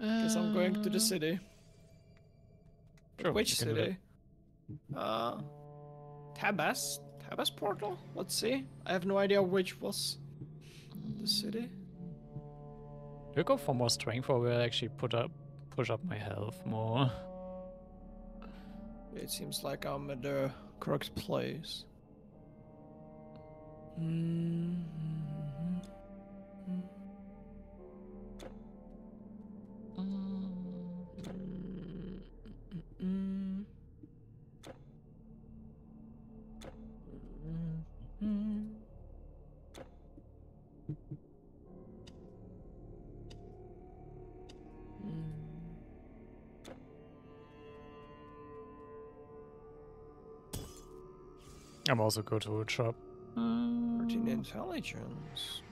Guess I'm going to the Uh, city. Sure, Which you can do that. city? Uh, Tabas? Tabas portal? Let's see. I have no idea which was the city. Do you go for more strength, or will I actually put up, push up my health more? It seems like I'm at the correct place. Mm-hmm. Mm. I'm also go to a shop. 13 Uh, intelligence.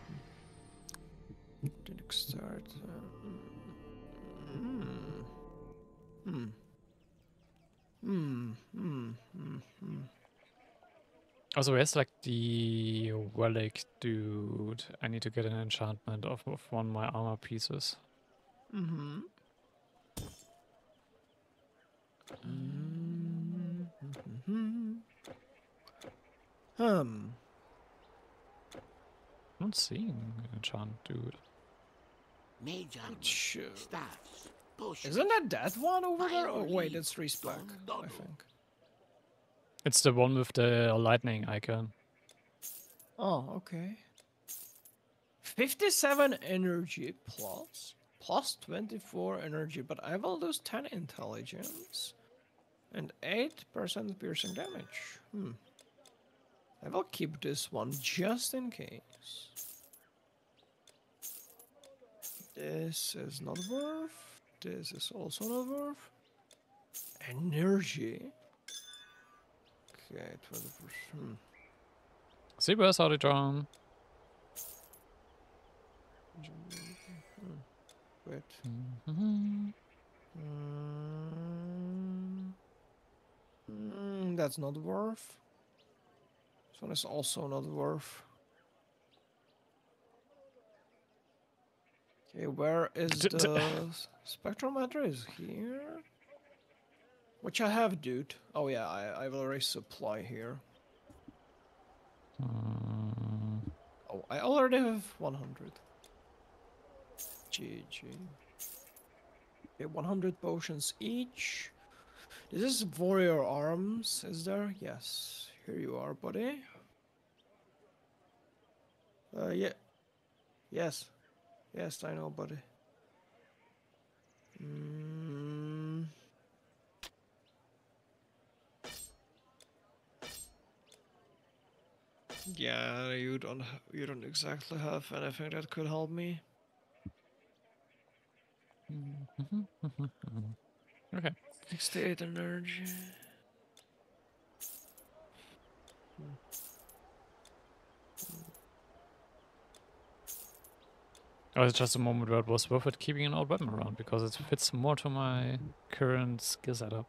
Did it start? Uh, hmm. Hmm. Hmm. Hmm. Hmm. Hmm. Also, where's like the relic dude? I need to get an enchantment of, of one of my armor pieces. Mm-hmm. Mm-hmm. Um. I'm not seeing an enchant dude. Mage armor, Sure. staffs, potions. Isn't that that one over there? Oh wait, it's Reese Black, I think. It's the one with the lightning icon. Oh, okay. 57 energy plus, plus 24 energy, but I will lose 10 intelligence and 8% piercing damage. Hmm. I will keep this one just in case. This is not worth. This is also not worth. Energy. Okay, 20%. Hmm. See where's Auditron? Hmm. Wait. Mm, mm, that's not worth. This one is also not worth. Okay, where is the s- spectrometer? Is here? Which I have, dude. Oh yeah, I, I will resupply here. Mm, Oh, I already have 100. GG. Okay, 100 potions each. This is warrior arms, is there? Yes. Here you are, buddy. Uh, yeah. Yes. Yes, I know, buddy. Mm. Yeah, you don't you don't exactly have anything that could help me. okay. 68 energy. Oh, it's just a moment where it was worth it keeping an old weapon around because it fits more to my current skill setup.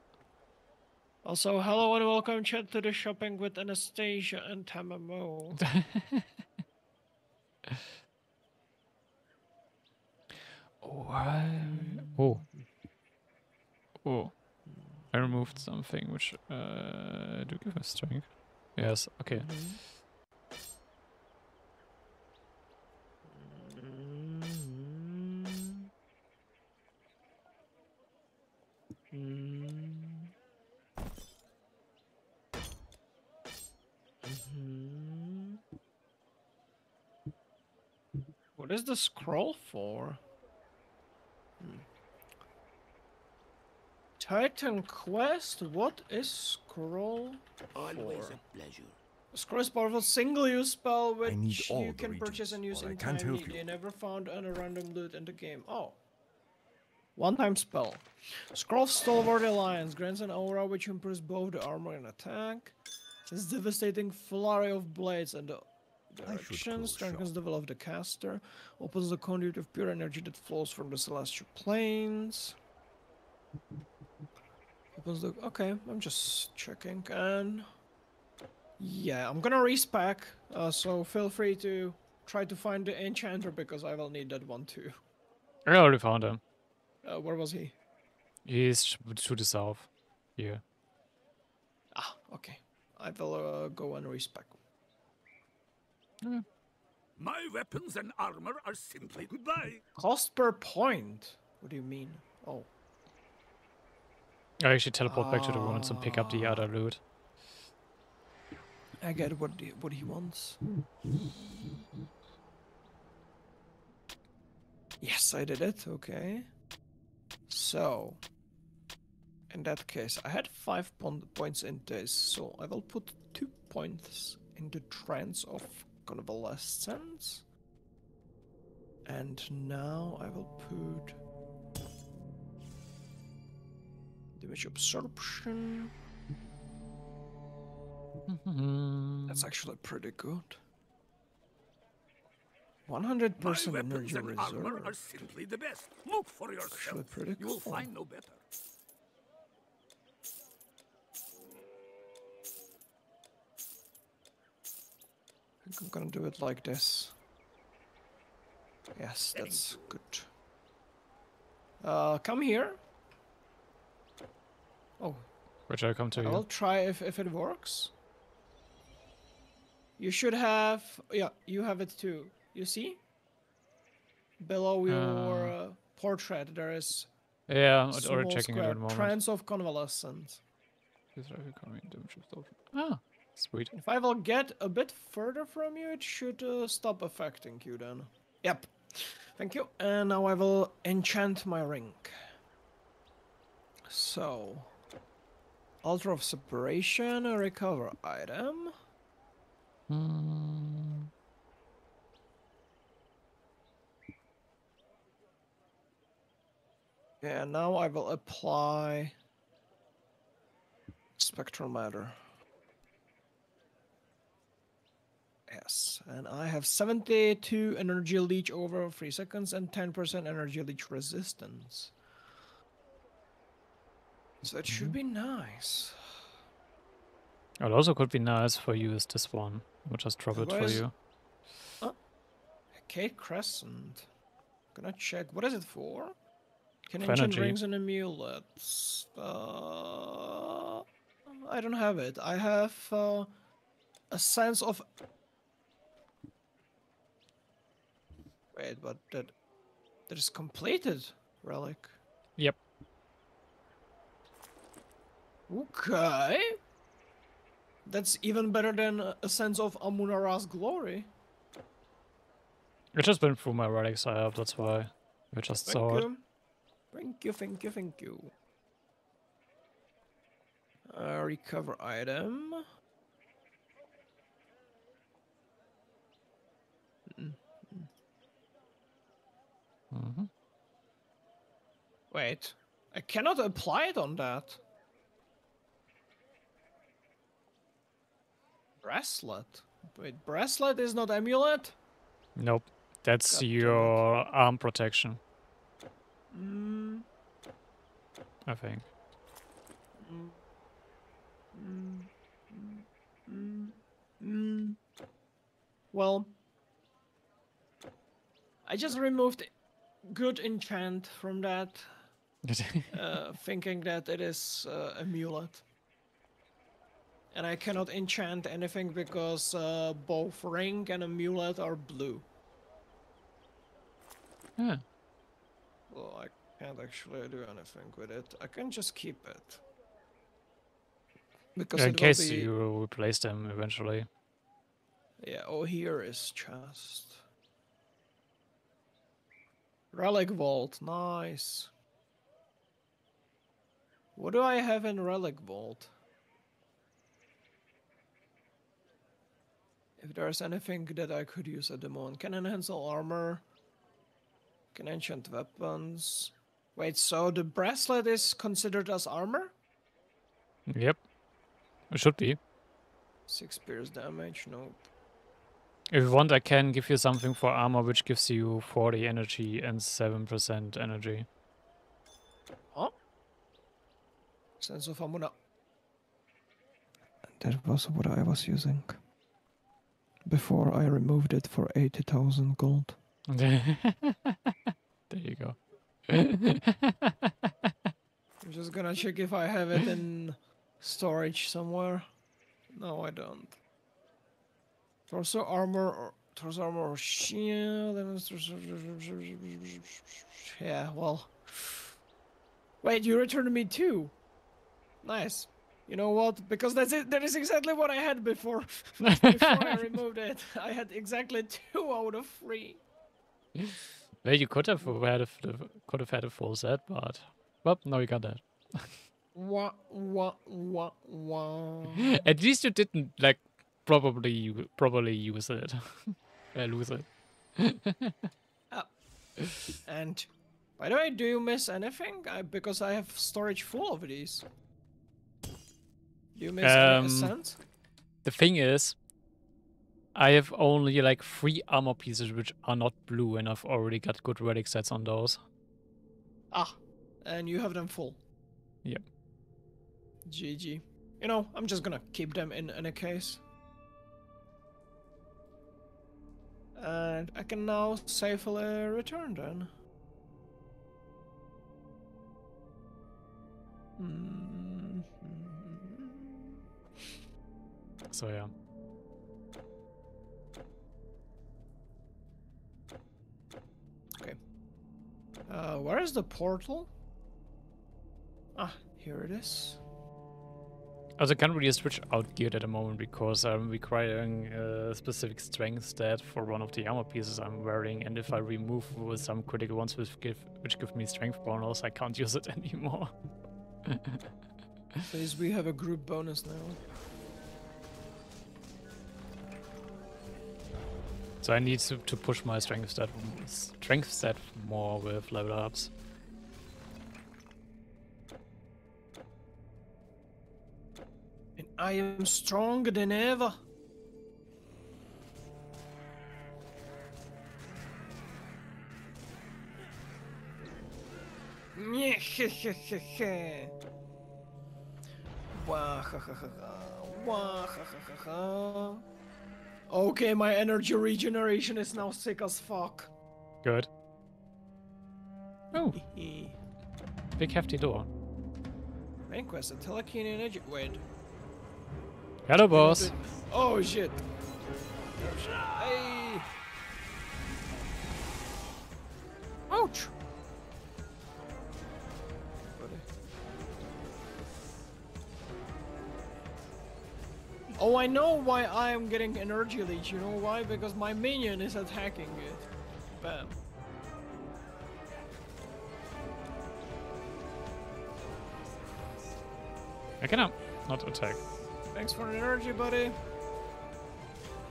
Also, hello and welcome chat to the shopping with Anastasia and Tamamo. Why? Oh. Oh. I removed something which uh do give me strength. Yes, okay. Mm. Mm. Mhm. What is the scroll for? Hmm. Titan Quest? What is scroll Always for? a pleasure. Scroll is powerful single-use spell which you the can purchase and use or I can't entirely. help you. They never found any random loot in the game. Oh. One-time spell. Scroll of Stalwart Alliance grants an aura which improves both the armor and attack. Says devastating flurry of blades and the I direction, strengthens the will of the caster, opens the conduit of pure energy that flows from the celestial planes. Opens the okay, I'm just checking and yeah, I'm gonna respec, uh, so feel free to try to find the enchanter because I will need that one too. I already found him. Uh, where was he? He's sh- to the south. Here. Ah, okay. I will uh, go and respec. My weapons and armor are simply to buy. Cost per point. What do you mean? Oh, I actually teleport back to the ruins and pick up the other loot. I get what he, what he wants. Yes, I did it. Okay. So, in that case, I had five points in this, so I will put two points in the trance of convalescence. And now I will put damage absorption. That's actually pretty good. 100% My weapons energy and armor are reserve. simply the best. Look for yourself. pretty You will cool. find no better. I think I'm gonna do it like this. Yes, that's good. Uh, come here. Oh, Which I come to I'll you. try if, if it works. You should have, yeah, you have it too. You see? Below your Uh, portrait, there is Yeah, I'm already checking it square at the moment. trance of convalescence. Please try to come in, damage of dolphin. Ah, sweet. If I will get a bit further from you, it should uh, stop affecting you then. Yep. Thank you. And now I will enchant my ring. So, Altar of Separation, a recover item. Hmm. Yeah, now I will apply Spectral Matter. Yes, and I have 72 energy leech over 3 seconds and 10% energy leech resistance. So it should be nice. It also could be nice for you is this one. Just drop it for you. Kate Crescent. Gonna check. What is it for? Can enchant energy. rings and amulets. Uh, I don't have it. I have uh, a sense of. Wait, but that that is completed relic. Yep. Okay. That's even better than a sense of Amunara's glory. It's just been through my relics I have, that's why. We just Thank saw it. Thank you, thank you, thank you. Uh, recover item. hmm Wait, I cannot apply it on that. Bracelet. Wait, bracelet is not amulet? Nope. That's God your arm protection, Mm, I think. mm, mm. Well, I just removed good enchant from that, uh, thinking that it is uh, amulet. And I cannot enchant anything because uh, both ring and amulet are blue. yeah. Well, I can't actually do anything with it. I can just keep it. Because In it case be... you replace them eventually. Yeah, oh, here is chest. Relic Vault, nice. What do I have in Relic Vault? If there's anything that I could use at the moment. Can enhance all armor. Can enchant weapons. Wait, so the bracelet is considered as armor? Yep. It should be. Six pierce damage, nope. If you want, I can give you something for armor which gives you 40 energy and 7% energy. Oh. Sense of Amuna. That was what I was using. Before I removed it for 80,000 gold. there you go. I'm just gonna check if I have it in storage somewhere. No, I don't. Torso armor or torso armor or shield. and it's torso- Yeah, well. Wait, you returned me two. Nice. You know what? Because that's it. That is exactly what I had before. before I removed it, I had exactly two out of three. Well, you could have had a, could have had a full set, but well, no, you got that. Wah wah wah wah. At least you didn't like probably probably use it. uh, lose it. And by the way, do you miss anything? I, because I have storage full of these. Do you miss Um, any ascent? The thing is, I have only like three armor pieces which are not blue, and I've already got good relic sets on those. Ah, and you have them full. Yep. GG. You know, I'm just gonna keep them in, in a case. And I can now safely return then. Mm-hmm. So yeah. Uh, where is the portal? Ah, here it is. Also, I can't really switch out geared at the moment because I'm requiring a specific strength stat for one of the armor pieces I'm wearing, and if I remove some critical ones which give, which give me strength bonus, I can't use it anymore. Please, we have a group bonus now. So I need to, to push my strength stat strength stat more with level ups. And I am stronger than ever. Okay, my energy regeneration is now sick as fuck. Good. Oh, big hefty door. Main quest, a Telkine energy. Wait. Hello, boss. Oh shit. Hey. Ouch. Oh, I know why I am getting energy leech. You know why? Because my minion is attacking it. Bam. I cannot not attack. Thanks for the energy, buddy.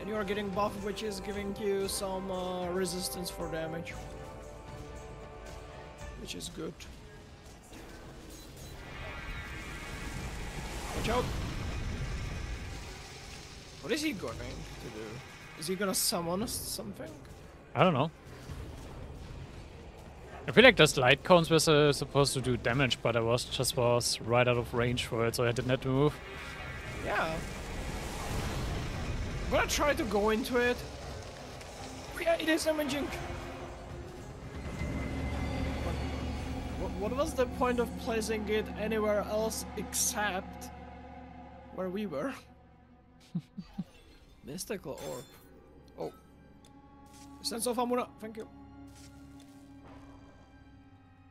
And you are getting buff, which is giving you some uh, resistance for damage. Which is good. Watch out! What is he going to do? Is he gonna summon us something? I don't know. I feel like those light cones were uh, supposed to do damage, but I was just was right out of range for it, so I didn't have to move. Yeah. I'm gonna try to go into it. Yeah, it is damaging. What, what was the point of placing it anywhere else except where we were? Mystical orb. Oh. Sense of Amuna, thank you.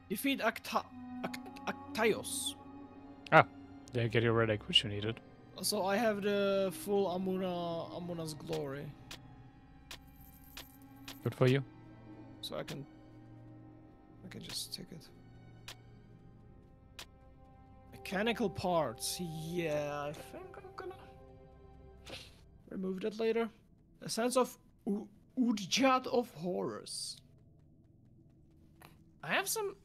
Defeat Acta Act Aktaios. Ah, yeah, get your relic, which you needed. So I have the full Amuna Amuna's glory. Good for you. So I can I can just take it. Mechanical parts. Yeah, I think I'm gonna remove that later. A sense of Udjat of Horrors. I have some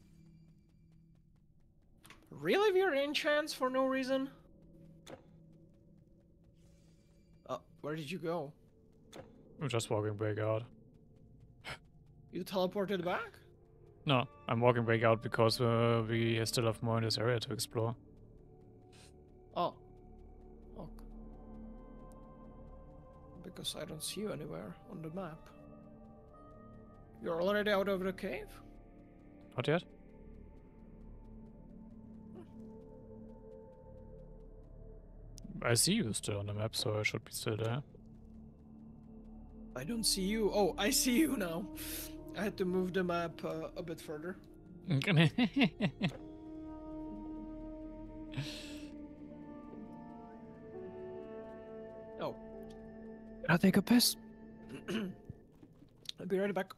really weird enchants for no reason. Uh, where did you go? I'm just walking back out. You teleported back? No, I'm walking back out because uh, we still have more in this area to explore. Oh. Because I don't see you anywhere on the map. You're already out of the cave? Not yet? I see you still on the map, so I should be still there. I don't see you. Oh, I see you now. I had to move the map uh, a bit further. I'll take a piss. I'll be right back.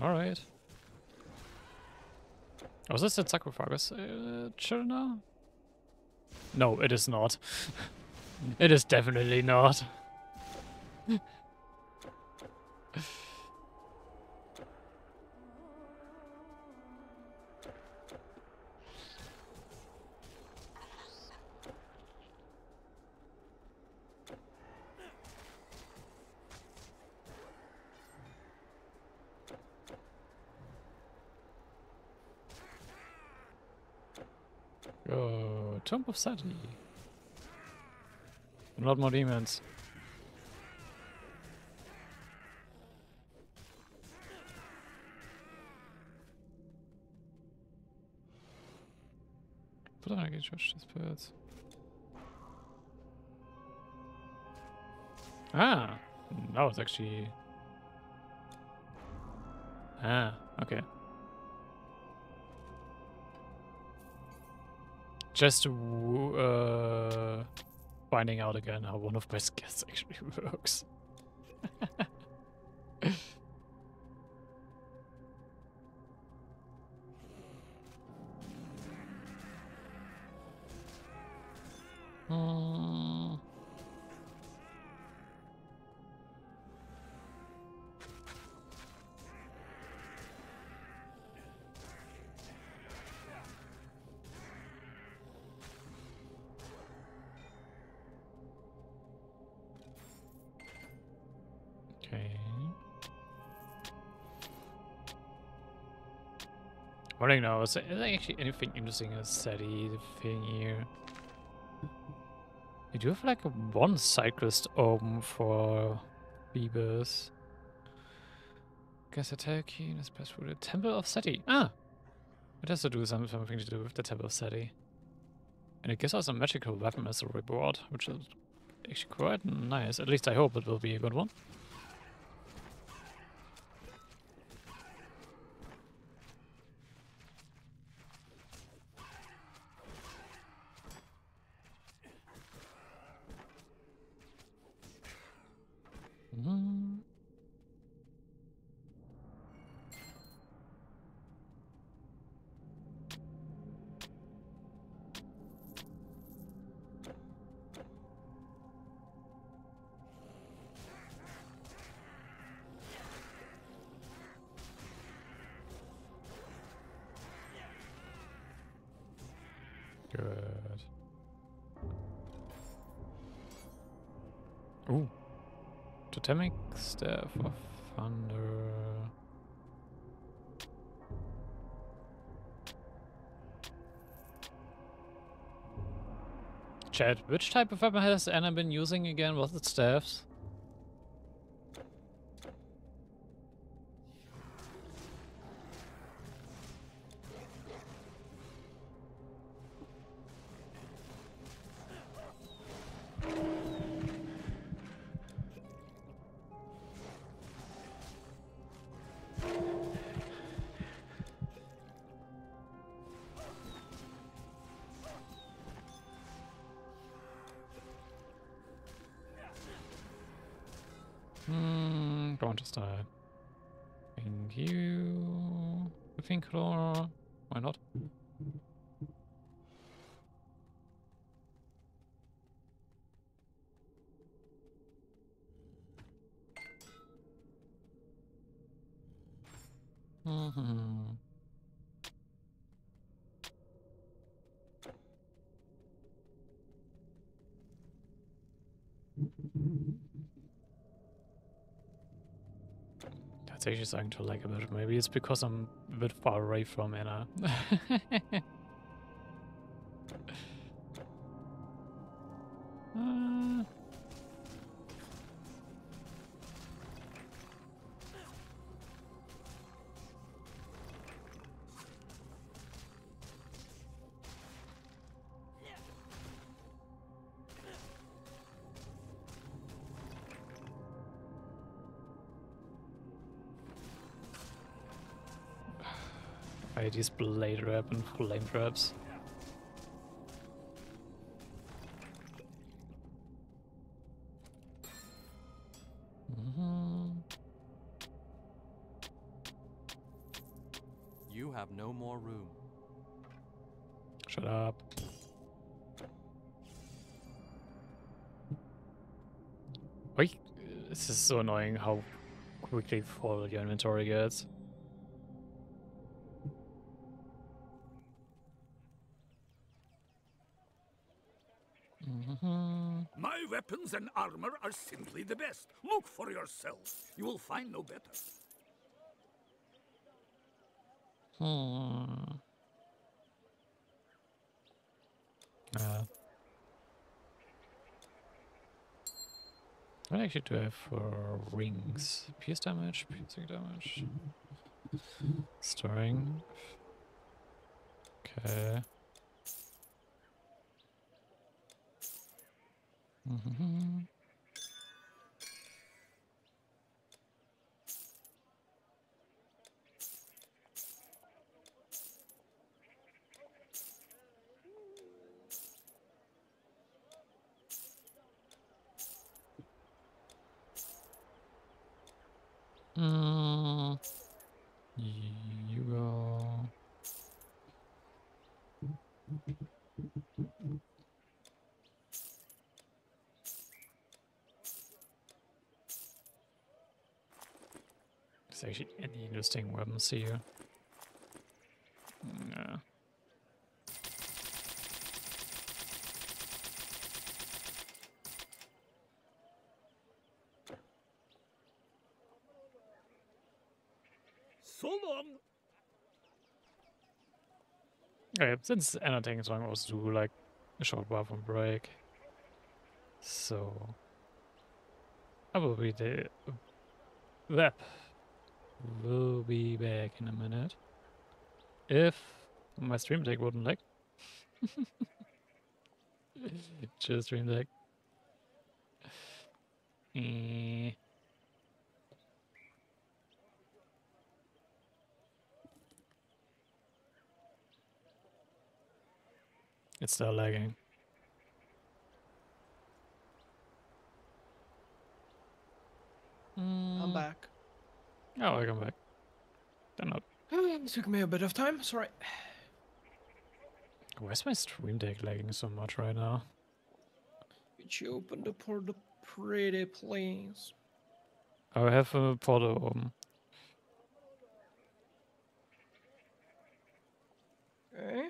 Alright. Was this the sarcophagus uh, chill now? No, it is not. it is definitely not. of Sati. A lot more demons. But I can judge these birds. Ah, that was actually. Ah, okay. Just uh, finding out again how one of my skills actually works. Wondering now, is there actually anything interesting in Seti thing here? We do have like one cyclist open for Beavers. Guess Turkey is best for the Temple of Seti. Ah! It has to do some, something to do with the Temple of Seti. And it gives us a magical weapon as a reward, which is actually quite nice. At least I hope it will be a good one. Totemic Staff of Thunder. Chat, which type of weapon has Anna been using again? Was it staffs? Actually starting to like a bit. Maybe it's because I'm a bit far away from Anna. These blade trap and flame traps. Mhm. You have no more room. Shut up. Wait, this is so annoying how quickly full your inventory gets. My weapons and armor are simply the best. Look for yourself. You will find no better. Hmm. Uh, what actually do I have for rings? Pierce damage, piercing damage, storing. Okay. Hmm Mm, you go. Is actually any interesting weapons here? Long. Okay, since anything so I also do like a short bathroom break. So I will be the web. Will be back in a minute. If my stream deck wouldn't lag. Just stream deck. Eh. It's still lagging. I'm back. Oh, I come back. Then not. It took me a bit of time. Sorry. Where's my stream deck lagging so much right now? Could you open the portal pretty please? I have a portal open. Okay.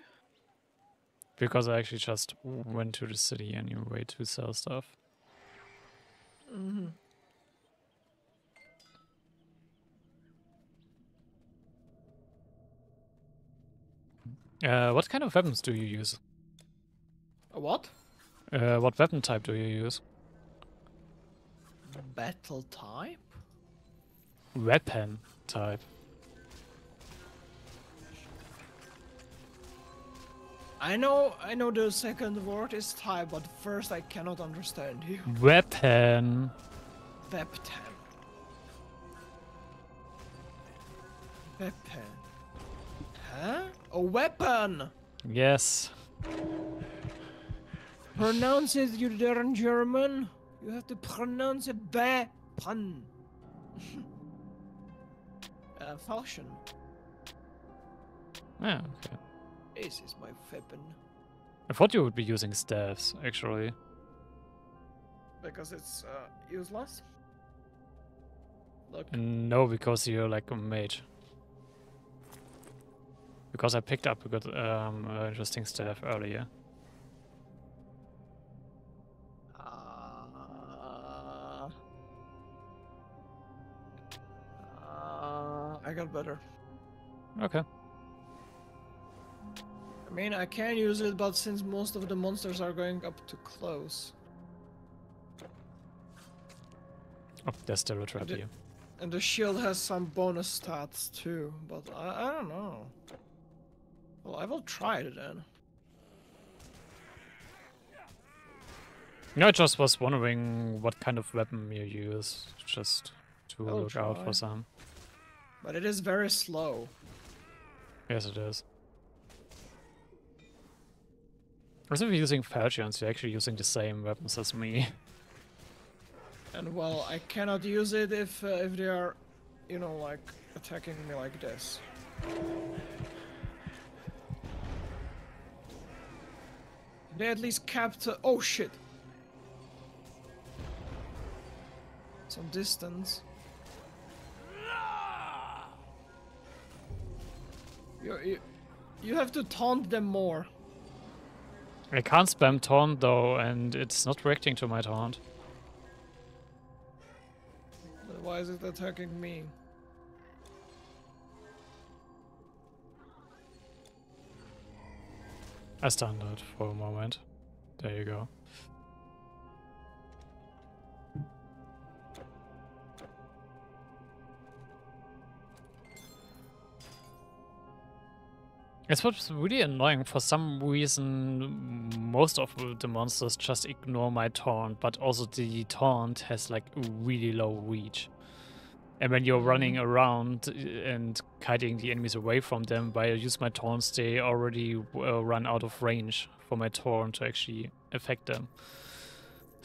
Because I actually just went to the city anyway to sell stuff. Mm-hmm. Uh, what kind of weapons do you use? A what? Uh, what weapon type do you use? Battle type? Weapon type. I know, I know the second word is type, but first I cannot understand you. Weapon. Webten. Weapon. Huh? A weapon! Yes. Pronounce it, you darn German. You have to pronounce it weapon. uh, Falchion. Yeah, okay. This is my weapon. I thought you would be using staffs, actually. Because it's uh, useless. Look. No, because you're like a mage. Because I picked up a good, um, uh, interesting staff earlier. Uh, uh, I got better. Okay. I mean, I can use it, but since most of the monsters are going up too close, Oh, there's still a trap here. and the shield has some bonus stats too, but I, I don't know. Well, I will try it then. No, I just was wondering what kind of weapon you use, just to I'll look out for some. But it is very slow. Yes, it is. As if you're using Falchions, you're actually using the same weapons as me. And well, I cannot use it if uh, if they are, you know, like attacking me like this. They at least kept. Uh, oh shit! Some distance. You you you have to taunt them more. I can't spam taunt though, and it's not reacting to my taunt. But Why is it attacking me? I standard for a moment. There you go. It's what's really annoying. For some reason, most of the monsters just ignore my taunt, but also the taunt has like really low reach. And when you're running around uh, and kiting the enemies away from them, by I use my taunts, they already uh, run out of range for my taunt to actually affect them.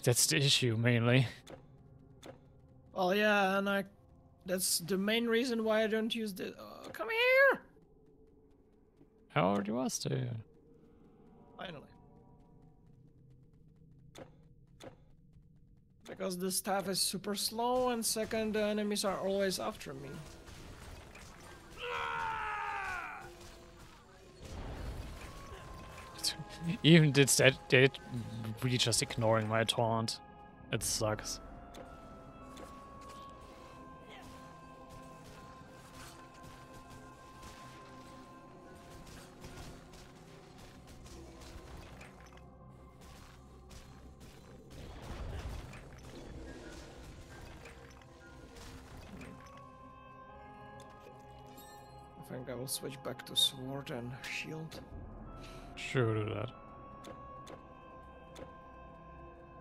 That's the issue mainly. Well, yeah, and I. That's the main reason why I don't use the. Uh, come here! I already was there. Finally. Because the staff is super slow, and second, the enemies are always after me. Even did that, they really just ignoring my taunt. It sucks. Will switch back to sword and shield. Sure do that.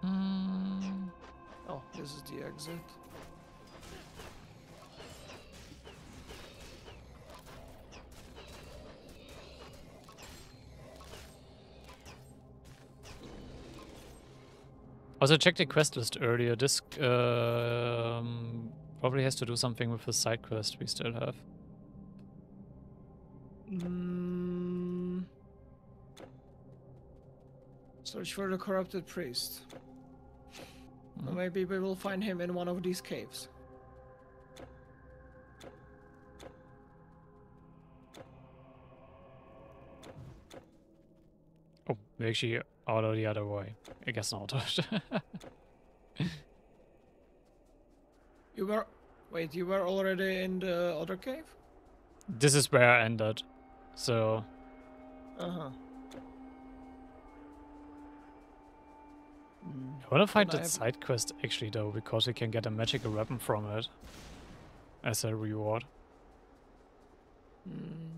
Mm. Oh, this is the exit. Also, check the quest list earlier. This um, probably has to do something with the side quest we still have. Search for the corrupted priest. Mhm. maybe we will find him in one of these caves. Oh, we actually auto the other way. I guess not. You were. Wait, you were already in the other cave? this is where I ended. So, Uh huh. I want to find Then I that side quest actually, though, because we can get a magical weapon from it as a reward. Mm.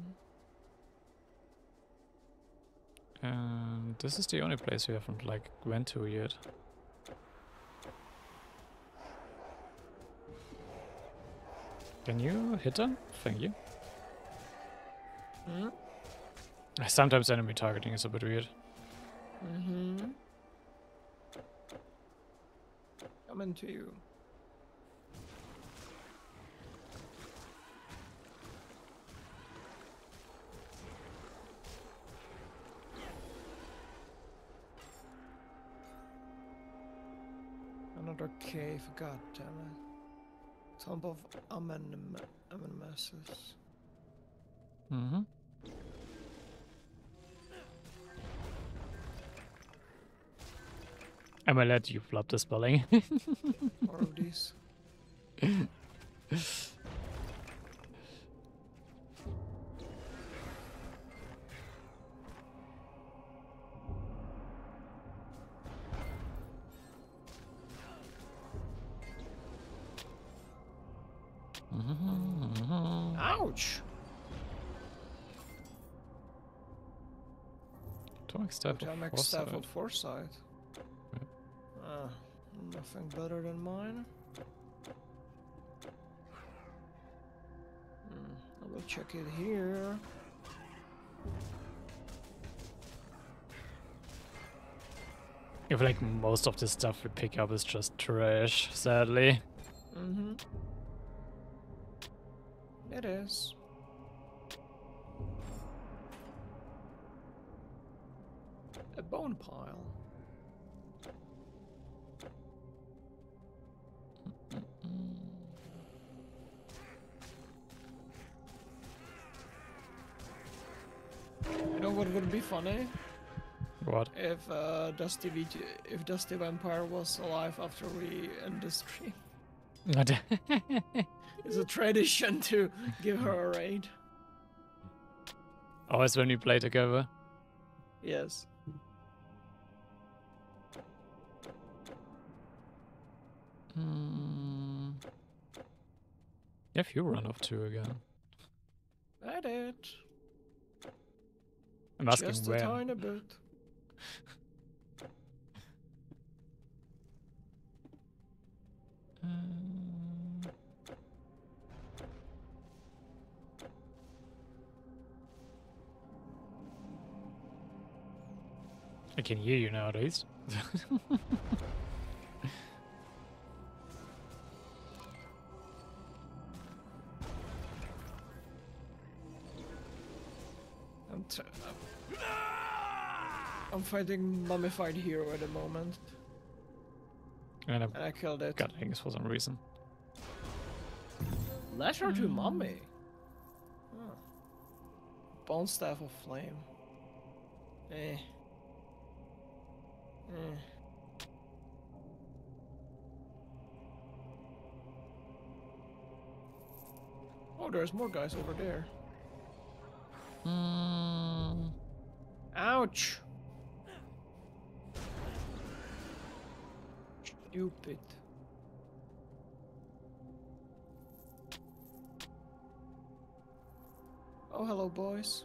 And this is the only place we haven't like went to yet. Can you hit them? Thank you. Hmm? Sometimes enemy targeting is a bit weird. Mm-hmm. Coming to you. Another cave, god damn it. Tomb of Amen Amenmesis. Mm-hmm. I'm gonna let you flop the spelling. More of these. Mhm. Ouch! Atomic staff of Atomic staff foresight. of foresight. Nothing better than mine. Hmm, I will check it here. I feel like most of the stuff we pick up is just trash, sadly. Mm-hmm. It is. A bone pile. be funny? What? If uh, Dusty VG, if Dusty Vampire was alive after we end the stream. it's a tradition to give her a raid. Oh, it's when we play together? Yes. Hmm. If you run off two again. I'm asking Just a where. tiny bit. I can hear you now, at least. I'm, I'm, I'm fighting mummified hero at the moment, and I and I killed it. got Angus for some reason. Letter to mummy. Huh. Bone staff of flame. Eh. Eh. Oh, there's more guys over there. Mm, Ouch! Stupid. Oh, hello, boys.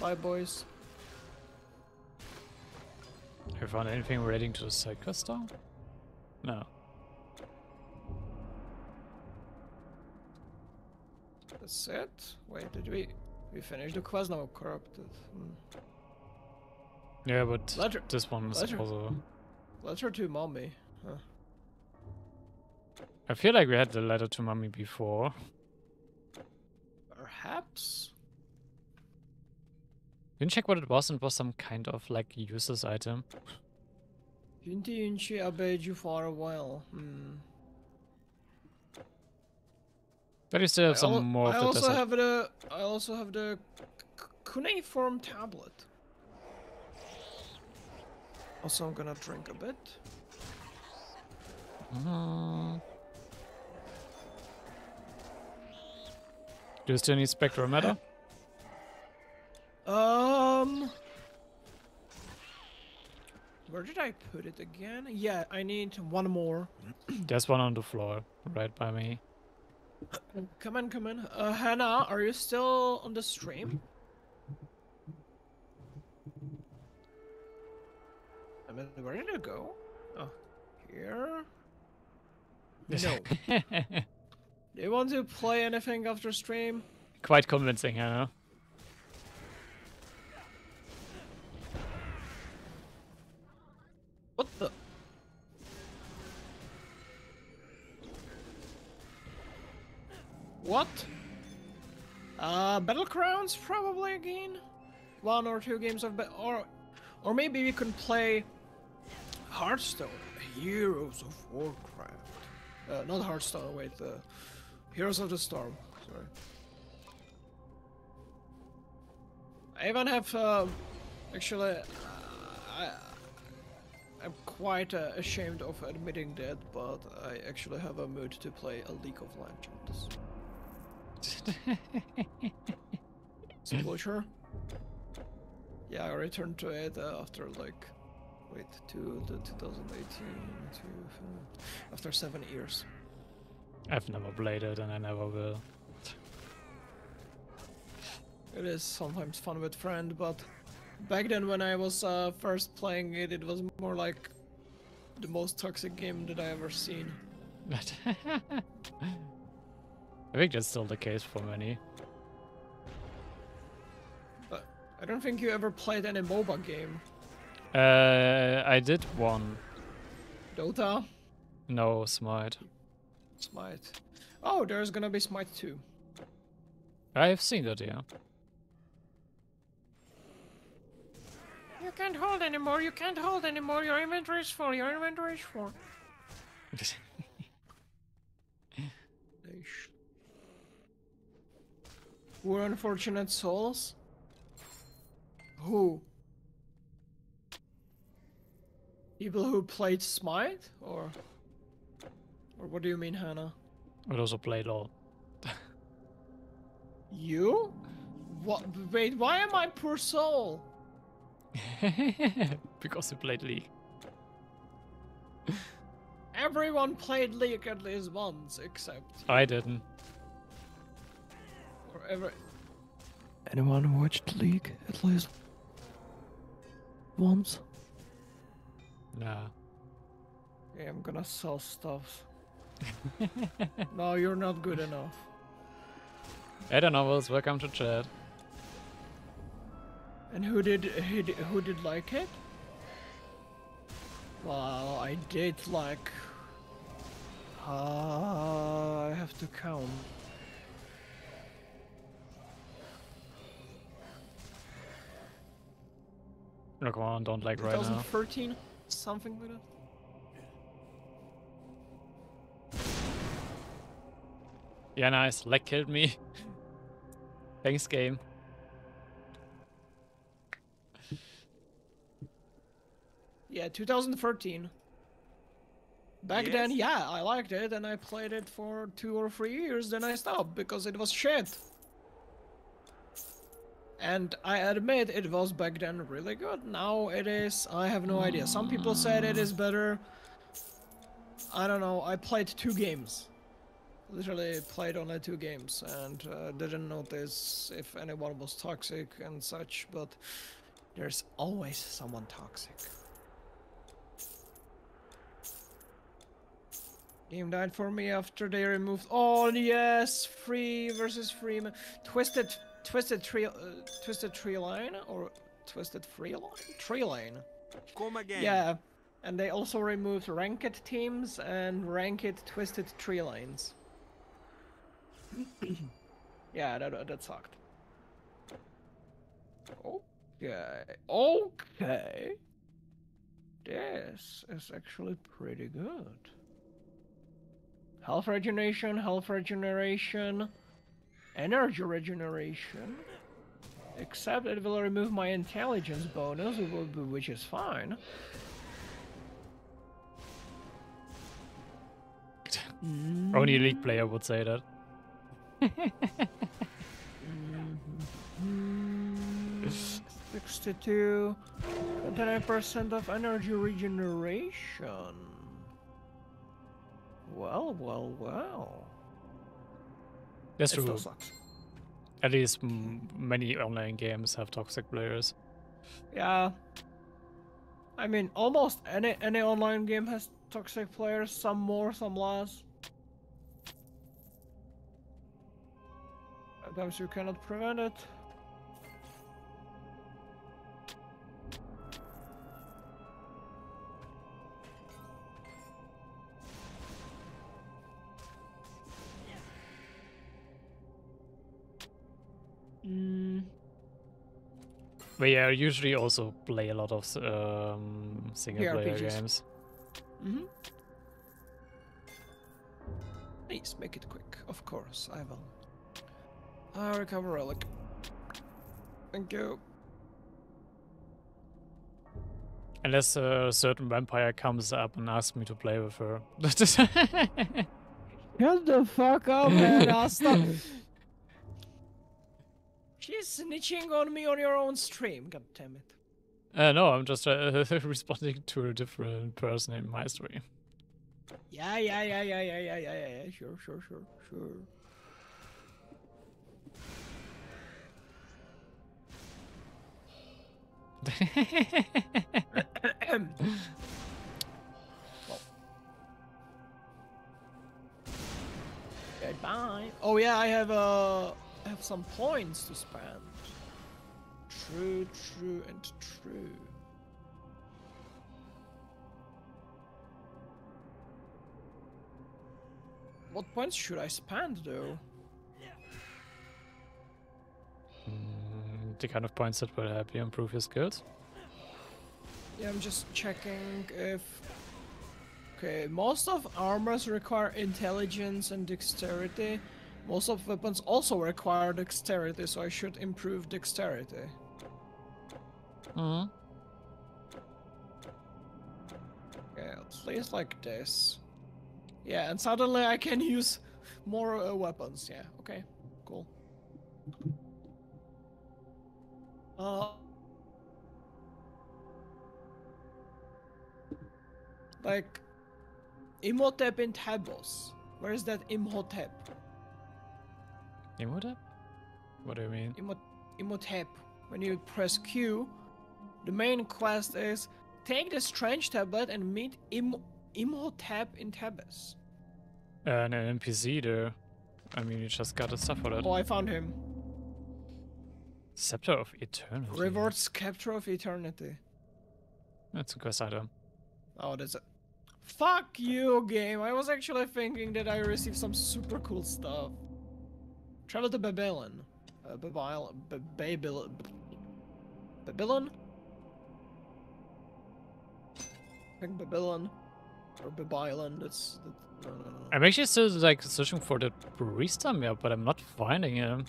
Bye, boys. have you found anything relating to the side quest? No. That's it? Wait, did we... We finished the quest now, corrupted. Hmm. Yeah, but Letter- this one is letter- also. Letter to mommy. Huh. I feel like we had the letter to mommy before. Perhaps? Didn't check what it was and it was some kind of like useless item. Inti Inchi obeyed you for a while. Hmm. But you still have I some more I of the also desert. have the I also have the cuneiform tablet. Also, I'm gonna drink a bit. Mm. Do you still need spectrometer? Um, where did I put it again? Yeah, I need one more. There's one on the floor, right by me. Come in, come in. Uh, Hannah, are you still on the stream? No. Do you want to play anything after stream? Quite convincing, I know. What the? What? Uh, Battlegrounds probably again. One or two games of ba- or, or maybe we can play Hearthstone, Heroes of Warcraft. Uh, not Hearthstone. Wait, uh, Heroes of the Storm. Sorry. I even have uh, actually. Uh, I, I'm quite uh, ashamed of admitting that, but I actually have a mood to play a League of Legends. Disclosure. Yeah, I returned to it uh, after like, wait, to the 2018 to after seven years. I've never played it and I never will. It is sometimes fun with friend, but back then when I was uh, first playing it, it was more like the most toxic game that I ever seen. I think that's still the case for many. But I don't think you ever played any MOBA game. Uh, I did one. Dota, No, Smite. Smite. Oh, there's gonna be Smite 2. I have seen that, yeah. You can't hold anymore, you can't hold anymore, your inventory is full, your inventory is full. We're unfortunate souls? Who? People who played Smite? Or. Or what do you mean, Hannah? I also played LOL. You? What? Wait, why am I poor soul? because you played League. everyone played League at least once, except I didn't. or ever. Anyone watched League at least once? Nah. Yeah, I'm gonna sell stuff. no, you're not good enough. I don't know, Wills, welcome to chat. And who did who did, who did like it? Well, I did like. Uh, I have to count. No, come on, don't like right now. 2013, something like that. Yeah, nice. Leg killed me. Thanks, game. Yeah, 2013. Back then, yeah, I liked it, and I played it for two or three years. Then I stopped because it was shit. And I admit it was back then really good. Now it is. I have no idea. Some people said it is better. I don't know. I played two games. Literally played only two games and uh, didn't notice if anyone was toxic and such. But there's always someone toxic. Game died for me after they removed. Oh yes, free versus free. Twisted, twisted tree, uh, twisted tree line or twisted free line, tree lane. Come again. Yeah, and they also removed ranked teams and ranked twisted tree lines. yeah, that that sucked. Okay, okay. This is actually pretty good. Health regeneration, health regeneration, energy regeneration. Except it will remove my intelligence bonus, wh- wh- which is fine. Mm. Only a league player would say that. Sixty-two, percent of energy regeneration. Well, well, well. That's It true. At least many online games have toxic players. Yeah. I mean, almost any any online game has toxic players. Some more, some less. Sometimes you cannot prevent it. But yeah, I usually also play a lot of um, single player RPGs. games. Mm-hmm. Please make it quick. Of course, I will. I recover relic. Thank you. Unless a certain vampire comes up and asks me to play with her. Shut the fuck up, man. I'll stop. She's snitching on me on your own stream, god damn it. Uh, no, I'm just uh, responding to a different person in my stream. Yeah, yeah, yeah, yeah, yeah, yeah, yeah, yeah, sure, sure, sure, sure. Goodbye. Oh yeah, I have a. I have some points to spend. True, true, and true. What points should I spend though? Mm, the kind of points that will help you improve your skills. Yeah, I'm just checking if. Okay, most of armors require intelligence and dexterity. Most of weapons also require dexterity, so I should improve dexterity. Mm-hmm. Yeah, at least like this. Yeah, and suddenly I can use more uh, weapons. Yeah, okay, cool. Uh, like, Imhotep in Tabos. Where is that Imhotep? Imhotep? What do you mean? Imhot- Imhotep. When you press Q, the main quest is take the strange tablet and meet Im- Imhotep in Tabas. Uh, an NPC there. I mean, you just got the stuff for that. Oh, I found him. Scepter of Eternity. Rewards Capture of Eternity. That's a quest item. Oh, that's a. Fuck you, game. I was actually thinking that I received some super cool stuff. Travel to Babylon. Uh, Babylon. Babylon. Babylon? I think Babylon. Or Babylon. That's. that- no, no, no. I'm actually still like searching for the barista map, but I'm not finding him.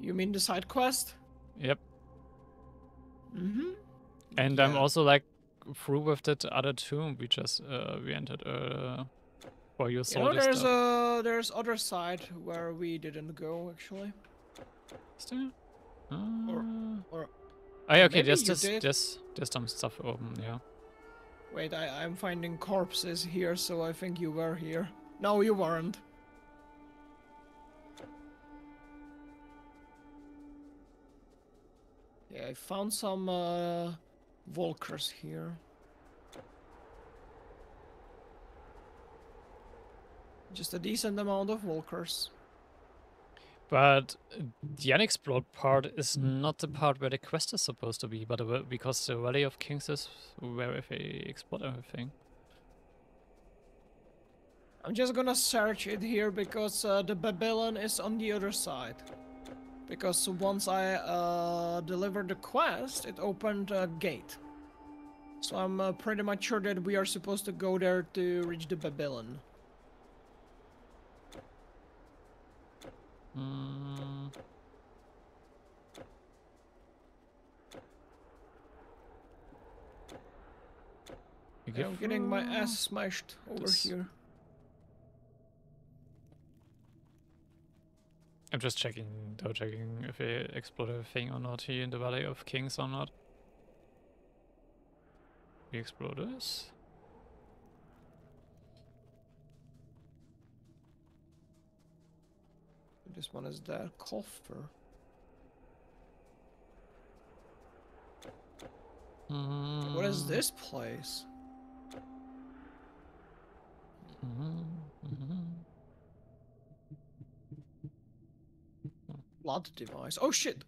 You mean the side quest? Yep. Mm hmm. And I'm also like through with that other tomb we just uh, we entered uh for your You know, there's stuff. a there's other side where we didn't go actually. Is there? Uh, or- oh, yeah, okay, there's you just there's there's some stuff open, yeah. Wait, I, I'm finding corpses here, so I think you were here. No, you weren't. Yeah, I found some uh, Volkers here. Just a decent amount of walkers. But the unexplored part is not the part where the quest is supposed to be, but the- because the Valley of Kings is where they explore everything. I'm just gonna search it here because uh, the Babylon is on the other side. Because once I uh, delivered the quest, it opened a gate. So I'm uh, pretty much sure that we are supposed to go there to reach the Babylon. Mm. Yeah, I'm getting my ass smashed over this- here. I'm just checking, double checking if they explode everything or not here in the Valley of Kings or not. We explode this. This one is that coffer. What is Mm, this place? mhm. Blood device. Oh shit!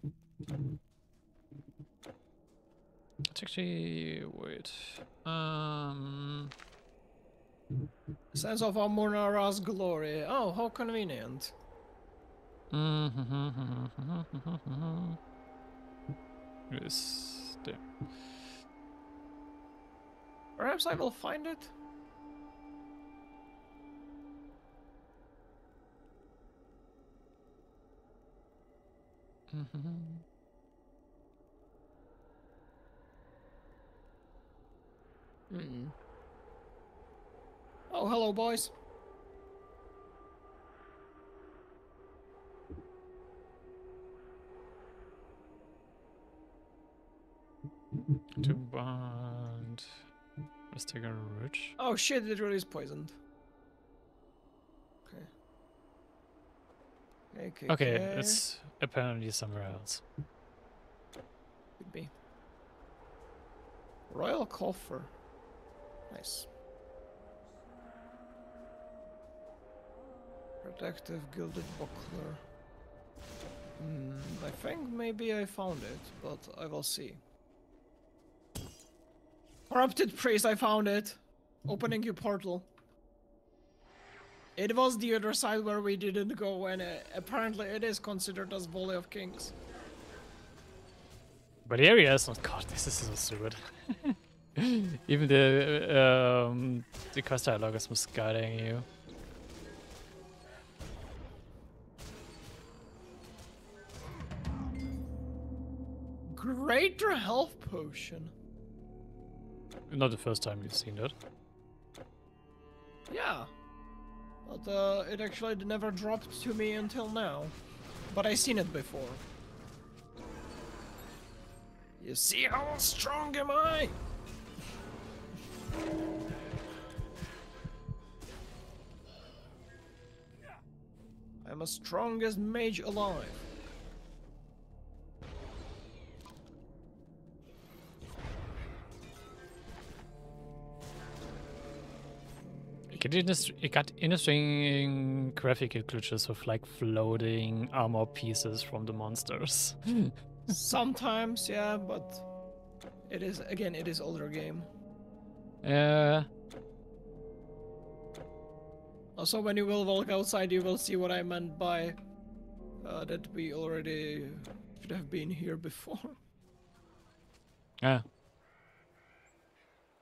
It's actually wait. Um, Sense of Amunara's glory. Oh, how convenient. Yes, there. Perhaps I will find it. Mm. Oh, hello, boys. To bond. Let's take a rich. Oh shit, it really is poisoned. Okay. Okay, Okay, it's apparently somewhere else. Could be. Royal coffer. Nice. Protective gilded buckler. Hmm, I think maybe I found it, but I will see. Corrupted priest, I found it. Opening your portal. It was the other side where we didn't go, and uh, apparently it is considered as Valley of Kings. But the area is not. God, this is so stupid. Even the um, the quest dialogue is misguiding you. Greater health potion. Not the first time you've seen that. Yeah. But uh, it actually never dropped to me until now. But I've seen it before. You see how strong am I? I'm as strong as mage alive. It got, it got interesting graphical glitches with like floating armor pieces from the monsters. Sometimes, yeah, but it is again it is older game. uh, Also, when you will walk outside, you will see what I meant by uh, that we already should have been here before. ah.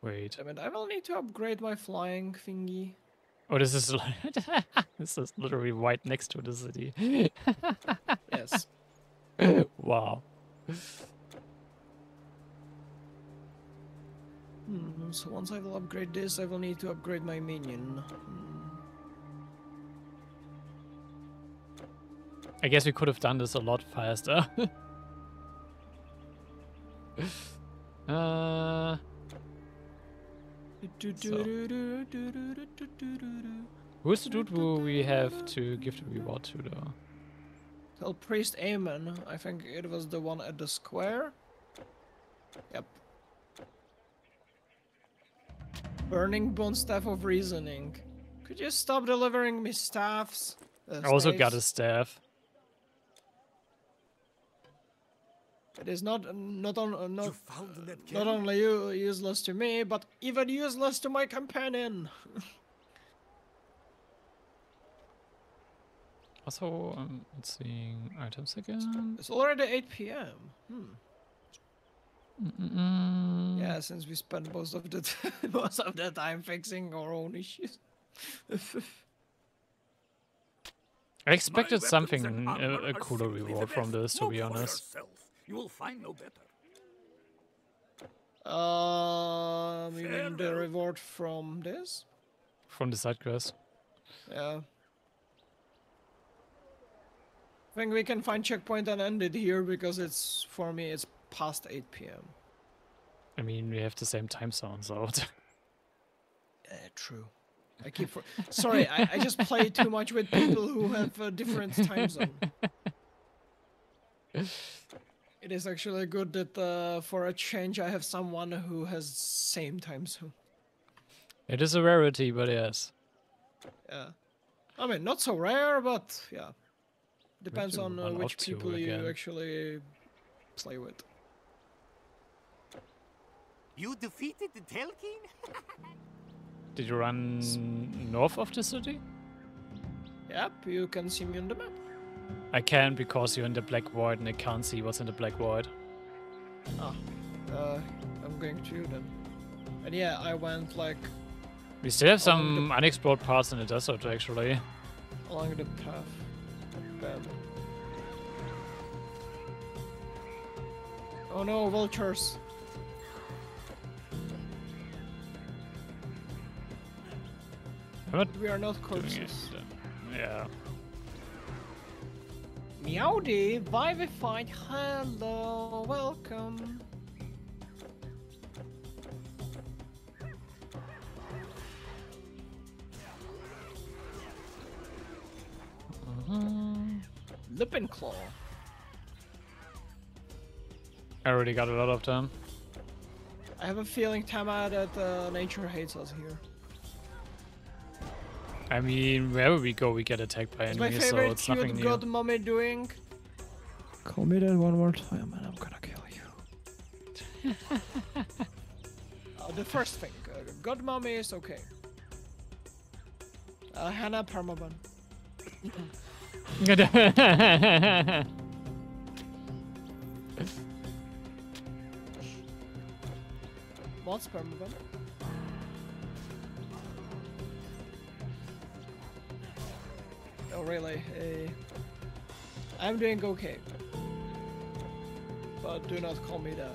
Wait. I mean, I will need to upgrade my flying thingy. Oh, this is this is literally right next to the city. Yes. wow. Hmm, so once I will upgrade this, I will need to upgrade my minion. Hmm. I guess we could have done this a lot faster. uh, who's the dude who we have to give the reward to, though? Tell Priest Aemon. I think it was the one at the square. Yep. Burning Bone Staff of Reasoning. Could you stop delivering me staffs? Uh, I also got a staff. It is not not on uh, You not found that not only u- useless to me, but even useless to my companion. Also, um, let's see items again. It's already 8 p.m. Hmm. Mm-mm. Yeah, since we spent most of the t- most of the time fixing our own issues. I expected something a, a cooler reward from this, to be honest. yourself. You will find no better. Um, you mean the reward from this? From the side quest. Yeah. I think we can find checkpoint and end it here because it's for me it's past 8 p.m. I mean, we have the same time zone, so. Uh, true. I keep for- sorry. I, I just play too much with people who have a different time zone. It is actually good that uh, for a change I have someone who has same time zone. it is a rarity, but yes. Yeah. I mean, not so rare, but yeah. Depends on uh, which people you actually play with. You defeated the Telkine? Did you run north of the city? Yep, you can see me on the map. I can because you're in the black void and I can't see what's in the black void. Ah, uh, I'm going to you then. And yeah, I went like We still have some unexplored parts in the desert, actually. along the path. Bam. Oh no, vultures! We are not corpses. Yeah. Meowdy, Vivified, hello, welcome. Lippenclaw. I already got a lot of them. I have a feeling, Tama, that uh, nature hates us here. I mean, wherever we go, we get attacked by What's my enemies, so it's nothing cute new. god mommy doing? Call me that one more time and I'm gonna kill you. uh, the first thing, uh, god mommy is okay. Uh, Hannah Permaban. What's Permaban? Oh really? Hey. I'm doing okay. But do not call me that.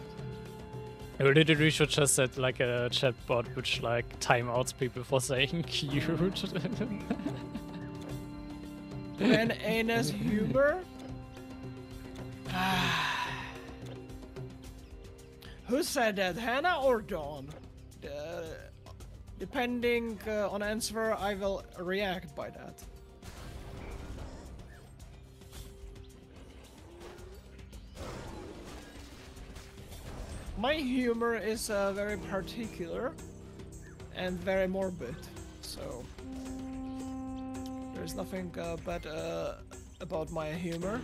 I literally should just set like a chatbot which like timeouts people for saying cute. And Anus Huber? Who said that, Hannah or Dawn? Uh, depending uh, on answer, I will react by that. My humor is uh, very particular and very morbid. So there's nothing uh, bad uh, about my humor.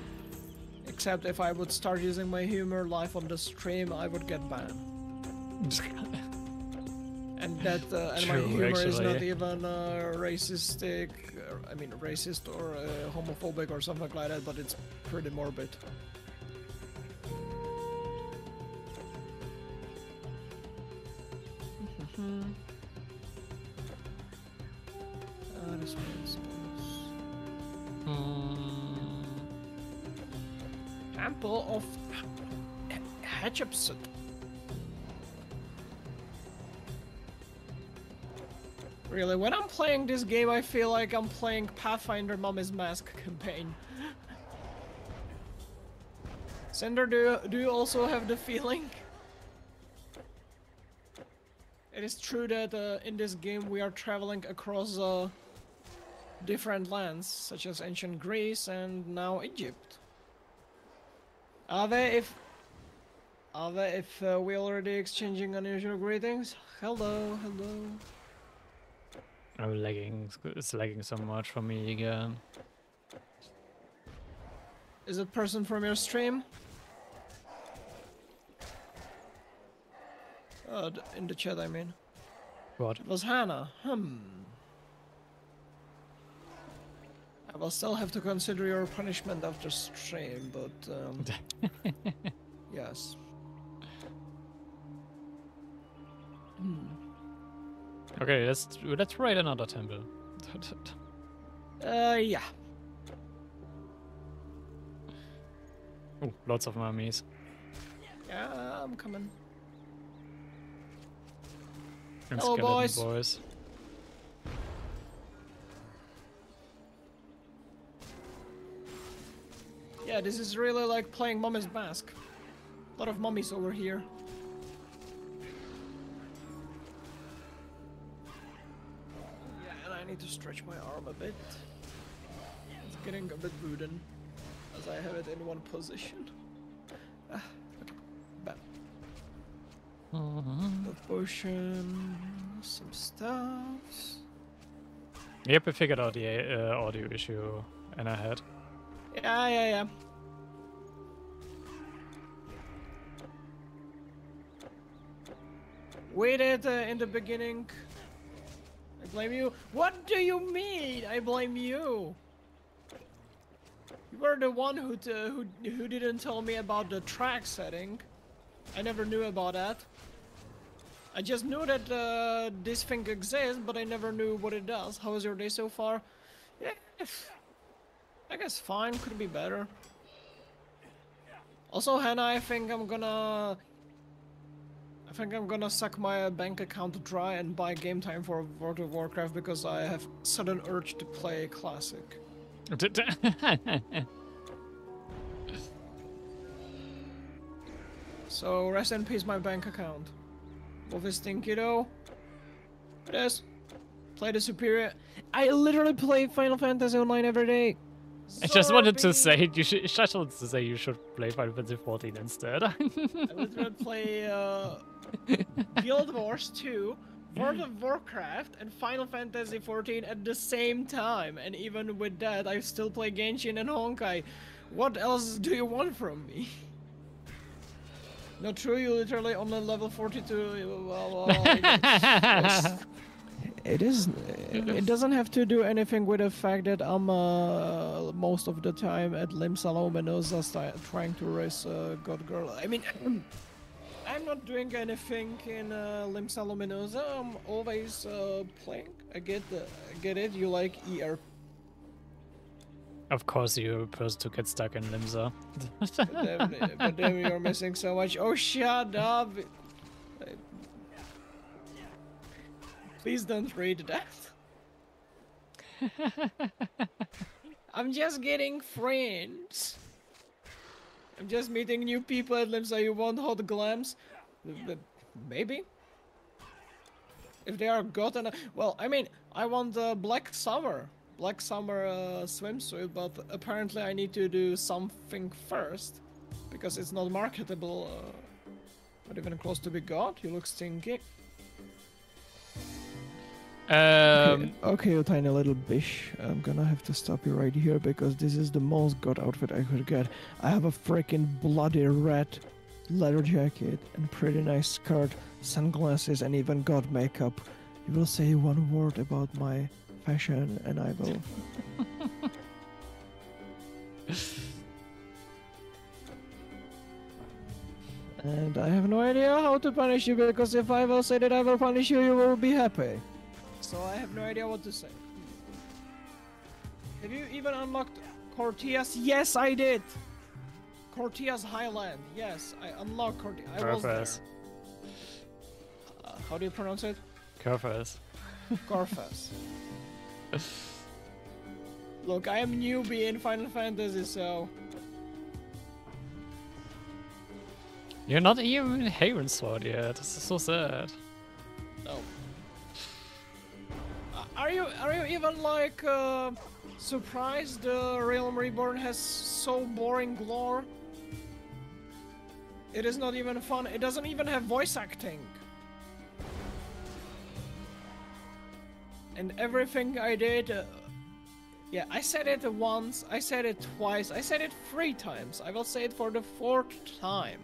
Except if I would start using my humor live on the stream, I would get banned. And that uh, and my True, humor is not even uh, racistic. Or, I mean, racist or uh, homophobic or something like that, but it's pretty morbid. Hmm. Temple of Hatshepsut. Really, when I'm playing this game, I feel like I'm playing Pathfinder Mummy's Mask campaign. Sender, do do you also have the feeling? It is true that uh, in this game we are traveling across uh, different lands, such as ancient Greece and now Egypt. Are Ave, if Are Ave, if uh, we already exchanging unusual greetings, hello, hello. Oh, lagging. It's lagging so much for me again. Is it person from your stream? Uh, in the chat, I mean. What? It was Hannah. Hmm. I will still have to consider your punishment after stream, but um, yes. Okay, let's let's raid another temple. Uh, yeah. oh, lots of mummies. Yeah, I'm coming. And Hello, boys. boys. Yeah, this is really like playing Mummy's Mask. A lot of mummies over here. Yeah, and I need to stretch my arm a bit. It's getting a bit wooden, as I have it in one position. Ah. A potion, some stuffs. Yep, I figured out the uh, audio issue and I had. Yeah, yeah, yeah. Waited uh, in the beginning. I blame you. What do you mean? I blame you. You were the one who who who didn't tell me about the track setting. I never knew about that. I just knew that uh, this thing exists, but I never knew what it does. How was your day so far? Yeah, I guess fine. Could be better. Also, Hannah, I think I'm gonna. I think I'm gonna suck my bank account dry and buy game time for World of Warcraft because I have sudden urge to play Classic. So rest in peace, my bank account. Wolf is stinky though. It is. Play the superior. I literally play Final Fantasy Online every day. I just wanted to say you should. Just wanted to say you should play Final Fantasy 14 instead. I literally play uh, Guild Wars 2, World of Warcraft, and Final Fantasy 14 at the same time. And even with that, I still play Genshin and Honkai. What else do you want from me? Not true, you literally only level 42. Well, well, yes. It is. It doesn't have to do anything with the fact that I'm uh, most of the time at Limsa Lominsa sti- trying to raise uh, God Girl. I mean, I'm not doing anything in uh, Limsa Lominsa. I'm always uh, playing. I get the, I get it. You like ER. Of course, you're a person to get stuck in Limsa. But then, but then you're missing so much. Oh, shut up! Please don't read that. I'm just getting friends. I'm just meeting new people at Limsa. You want hot glams? Maybe. If they are gotten, well, I mean, I want the Black Summer, Black Summer uh, swimsuit, but apparently I need to do something first because it's not marketable uh, Not even close to be god. You look stinky. Um, okay, okay, you tiny little bish. I'm gonna have to stop you right here because this is the most god outfit I could get. I have a freaking bloody red leather jacket and pretty nice skirt, sunglasses, and even god makeup. You will say one word about my fashion, and I will. and I have no idea how to punish you because if I will say that I will punish you, you will be happy. So I have no idea what to say. Have you even unlocked Coerthas? Yes, I did. Coerthas Highland. Yes, I unlocked Coerthas. I was there. Uh, how do you pronounce it? Corfez. Corfez. Look, I am newbie in Final Fantasy, so You're not even in Heavensward yet. This is so sad. no. Uh, Are you are you even like uh, surprised the Realm Reborn has so boring lore? It is not even fun. It doesn't even have voice acting. And everything I did, uh, yeah, I said it once, I said it twice, I said it three times. I will say it for the fourth time.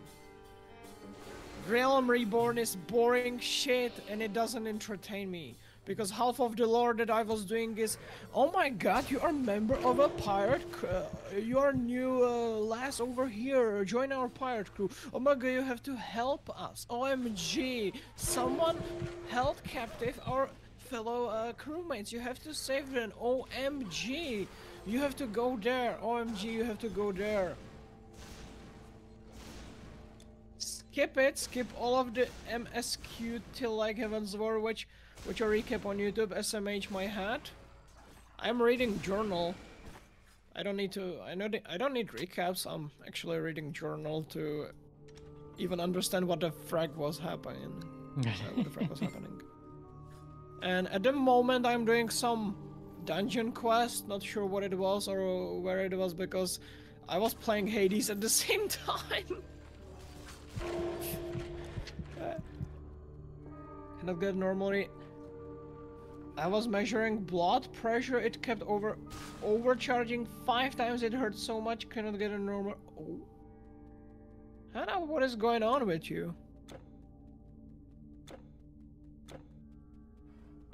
Realm Reborn is boring shit and it doesn't entertain me. Because half of the lore that I was doing is, oh my god, you are member of a pirate, c- uh, you are new uh, lass over here, join our pirate crew. Oh my god, you have to help us. OMG, someone held captive our fellow uh, crewmates. You have to save them. OMG, you have to go there. OMG, you have to go there. skip it, skip all of the MSQ till like Heavensward, which which I recap on YouTube, SMH my hat. I'm reading journal. I don't need to I know I don't need recaps, I'm actually reading journal to even understand what the frag was happening. what the frag was happening. And at the moment I'm doing some dungeon quest, not sure what it was or where it was because I was playing Hades at the same time. Uh, kind of normally. I was measuring blood pressure. It kept over overcharging five times. It hurt so much. Cannot get a normal. Oh. Hannah, what is going on with you?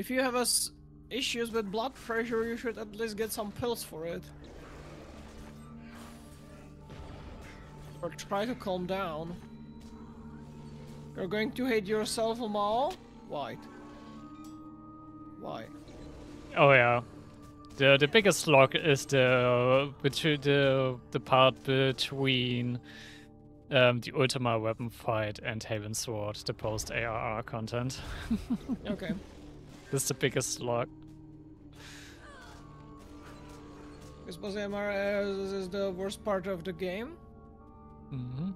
If you have us issues with blood pressure, you should at least get some pills for it. Or try to calm down. You're going to hate yourself, Amal? Why? Why? Oh yeah. The the biggest log is the between the the part between um, the Ultima weapon fight and Heavensward, the post ARR content. Okay. This is the biggest log. This was MR, uh, this is the worst part of the game. hmm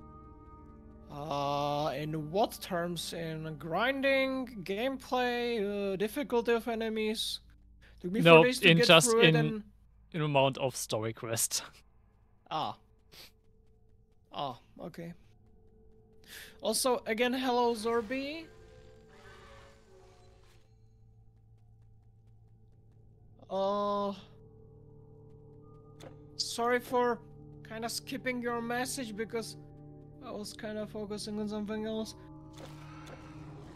Uh, in what terms? In grinding, gameplay, uh, difficulty of enemies? Took me No, to in just in- and... In amount of story quest. Ah. Ah, okay. Also, again, hello Zorby. Uh, sorry for kind of skipping your message because I was kind of focusing on something else.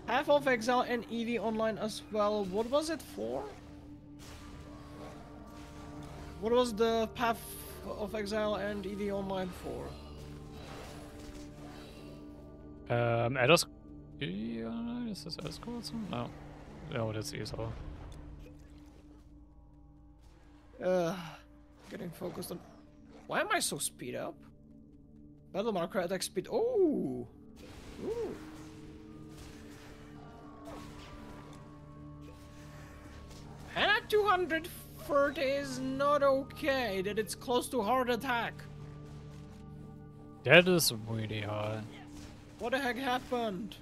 Path of Exile and EVE Online as well. What was it for? What was the Path of Exile and EV Online for? Um, ist das Elder Scrolls? No. No, that's ESO. Uh, getting focused on. Why am I so speed up? Battle marker attack speed. Oh, ooh. And at 230 is not okay. That it's close to heart attack. That is really hard. What the heck happened?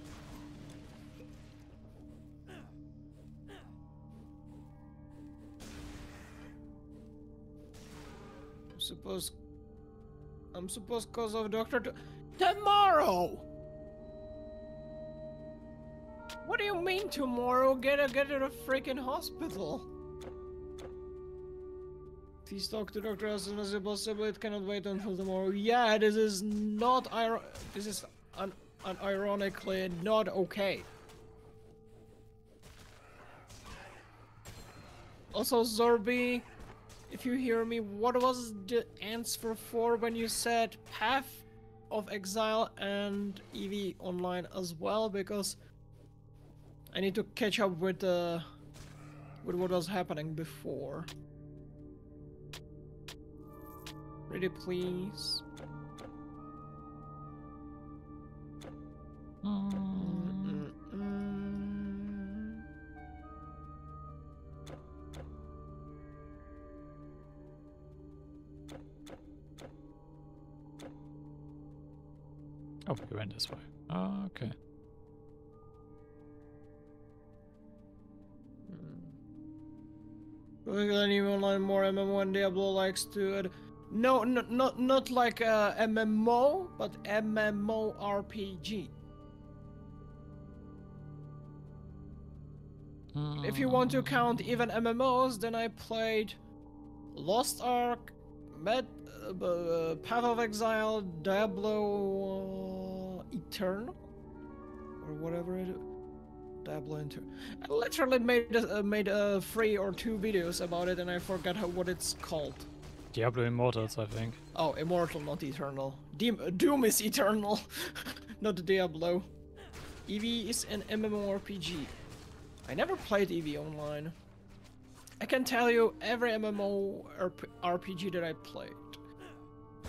Supposed. I'm supposed cause of Doctor. To- Tomorrow. What do you mean tomorrow? Get a get to the freaking hospital. Please talk to doctor as soon as possible. It cannot wait until tomorrow. Yeah, this is not iron. This is un- ironically not okay. Also, Zorby, if you hear me, what was the answer for when you said Path of Exile and EVE Online as well? Because I need to catch up with uh, with what was happening before. Ready, please. Mm. Oh, we went this way. Okay. We're gonna need online more MMO and Diablo likes to add. No, no, not not like uh, MMO, but MMORPG. If you want to count even MMOs, then I played Lost Ark, uh, uh, Path of Exile, Diablo uh, Eternal, or whatever it. Diablo Eternal. I literally made a, uh, made uh, three or two videos about it, and I forgot how, what it's called. Diablo Immortals, I think. Oh, Immortal, not Eternal. Doom, Doom is Eternal, not Diablo. EVE is an MMORPG. I never played EVE online. I can tell you every MMO RPG that I played.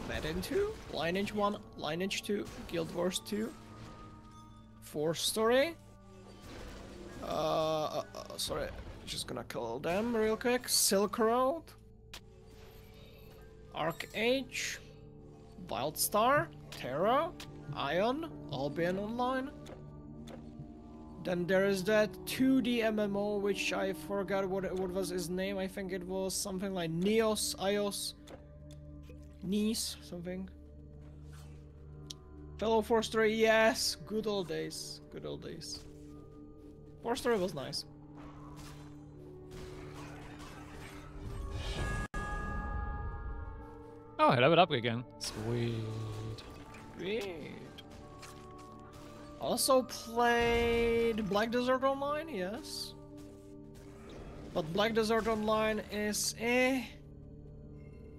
Metin 2, Lineage 1, Lineage 2, Guild Wars 2, 4 Story. Uh, uh, uh, sorry, just gonna kill them real quick. Silk Road, ArcheAge, Wildstar, TERA, Aion, Albion Online. Then there is that 2D MMO, which I forgot what what was his name. I think it was something like Neos, Ios, Nice, something. Fellow Force 3, yes, good old days, good old days. Force 3 was nice. Oh, I leveled up again. Sweet. Sweet. Also played Black Desert Online, yes. But Black Desert Online is eh.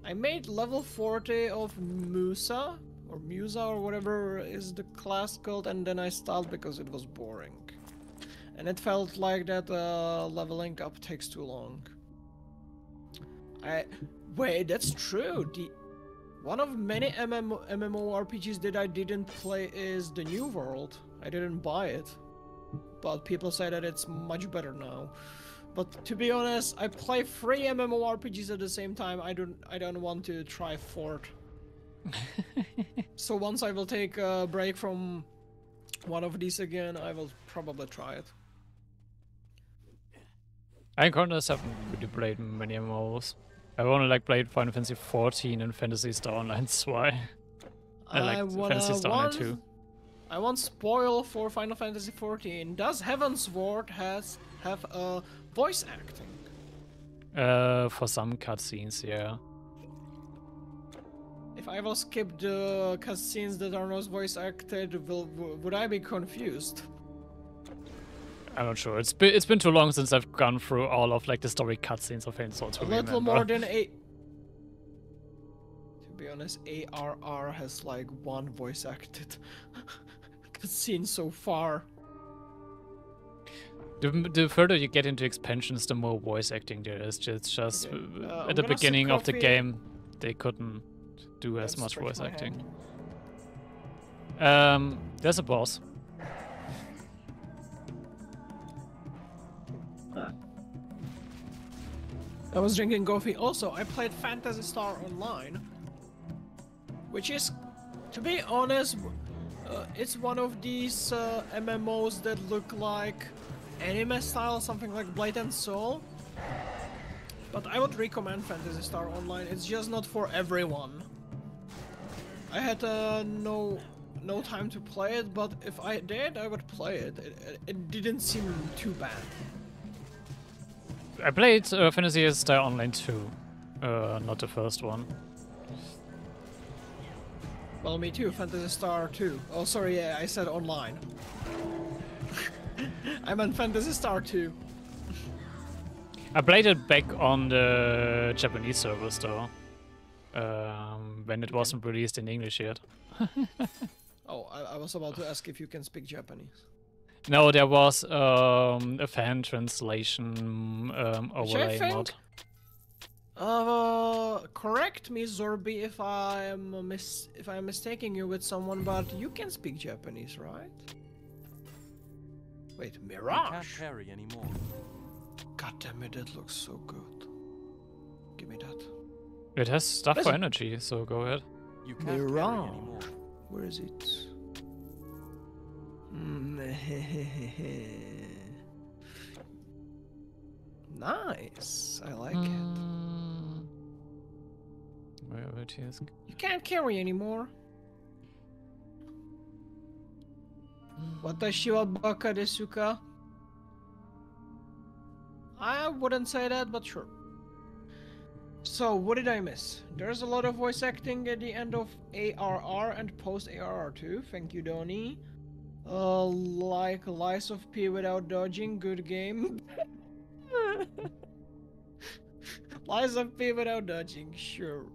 I made level 40 of Musa, or Musa, or whatever is the class called, and then I stopped because it was boring. And it felt like that uh, leveling up takes too long. I wait, that's true. The one of many MMO, MMORPGs that I didn't play is The New World. I didn't buy it. But people say that it's much better now. But to be honest, I play three MMORPGs at the same time. I don't I don't want to try fourth. so once I will take a break from one of these again, I will probably try it. I currently haven't really played many MMOs. I've only like played Final Fantasy 14 and Phantasy Star Online, that's why. I like wanna Phantasy Star Online too. I want spoil for Final Fantasy XIV. Does Heavensward has have a voice acting? Uh, for some cutscenes, yeah. If I will skip the cutscenes that are not voice acted, will would I be confused? I'm not sure. It's been it's been too long since I've gone through all of like the story cutscenes of to A little remember. more than a. To be honest, ARR has like one voice acted cutscene so far. The, the further you get into expansions, the more voice acting there is. It's just Okay, uh, uh, at the beginning of the game, they couldn't do as much voice acting. Um, there's a boss. I was drinking coffee. Also, I played Phantasy Star Online, which is, to be honest, uh, it's one of these uh, MMOs that look like anime style, something like Blade and Soul. But I would recommend Phantasy Star Online. It's just not for everyone. I had uh, no no time to play it, but if I did, I would play it. It, it, didn't seem too bad. I played uh, Phantasy Star Online 2, uh, not the first one. Well, me too. Phantasy Star 2. Oh, sorry, yeah, I said online. I meant Phantasy Star 2. I played it back on the Japanese servers though, um, when it wasn't released in English yet. Oh, I, I was about to ask if you can speak Japanese. No, there was um, a fan translation um, overlay mod. Uh, correct me, Zorbi, if I'm mis if I'm mistaking you with someone, but you can speak Japanese, right? Wait, You can't Mirage. carry anymore. God damn it, that looks so good. Give me that. It has stuff for energy, so go ahead. You can't carry Mirage. anymore. Where is it? Mm, nice. I like it. Mm. Where it is? You can't carry anymore. Watashi wa baka desu ka? I wouldn't say that, but sure. So, what did I miss? There's a lot of voice acting at the end of ARR and post ARR too. Thank you, Donnie. Uh, like Lies of P without dodging, good game. Lies of P without dodging, sure.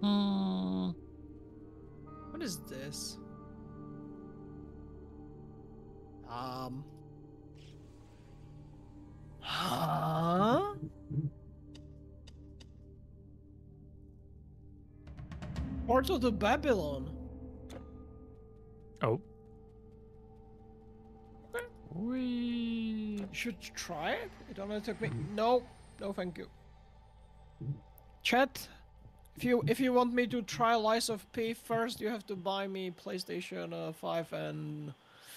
Hmm. What is this? Um. Huh? Portal to Babylon. Oh. We. Should try it. It only took me. No, no, thank you. Chat. If you if you want me to try Lies of P first, you have to buy me PlayStation uh, 5 and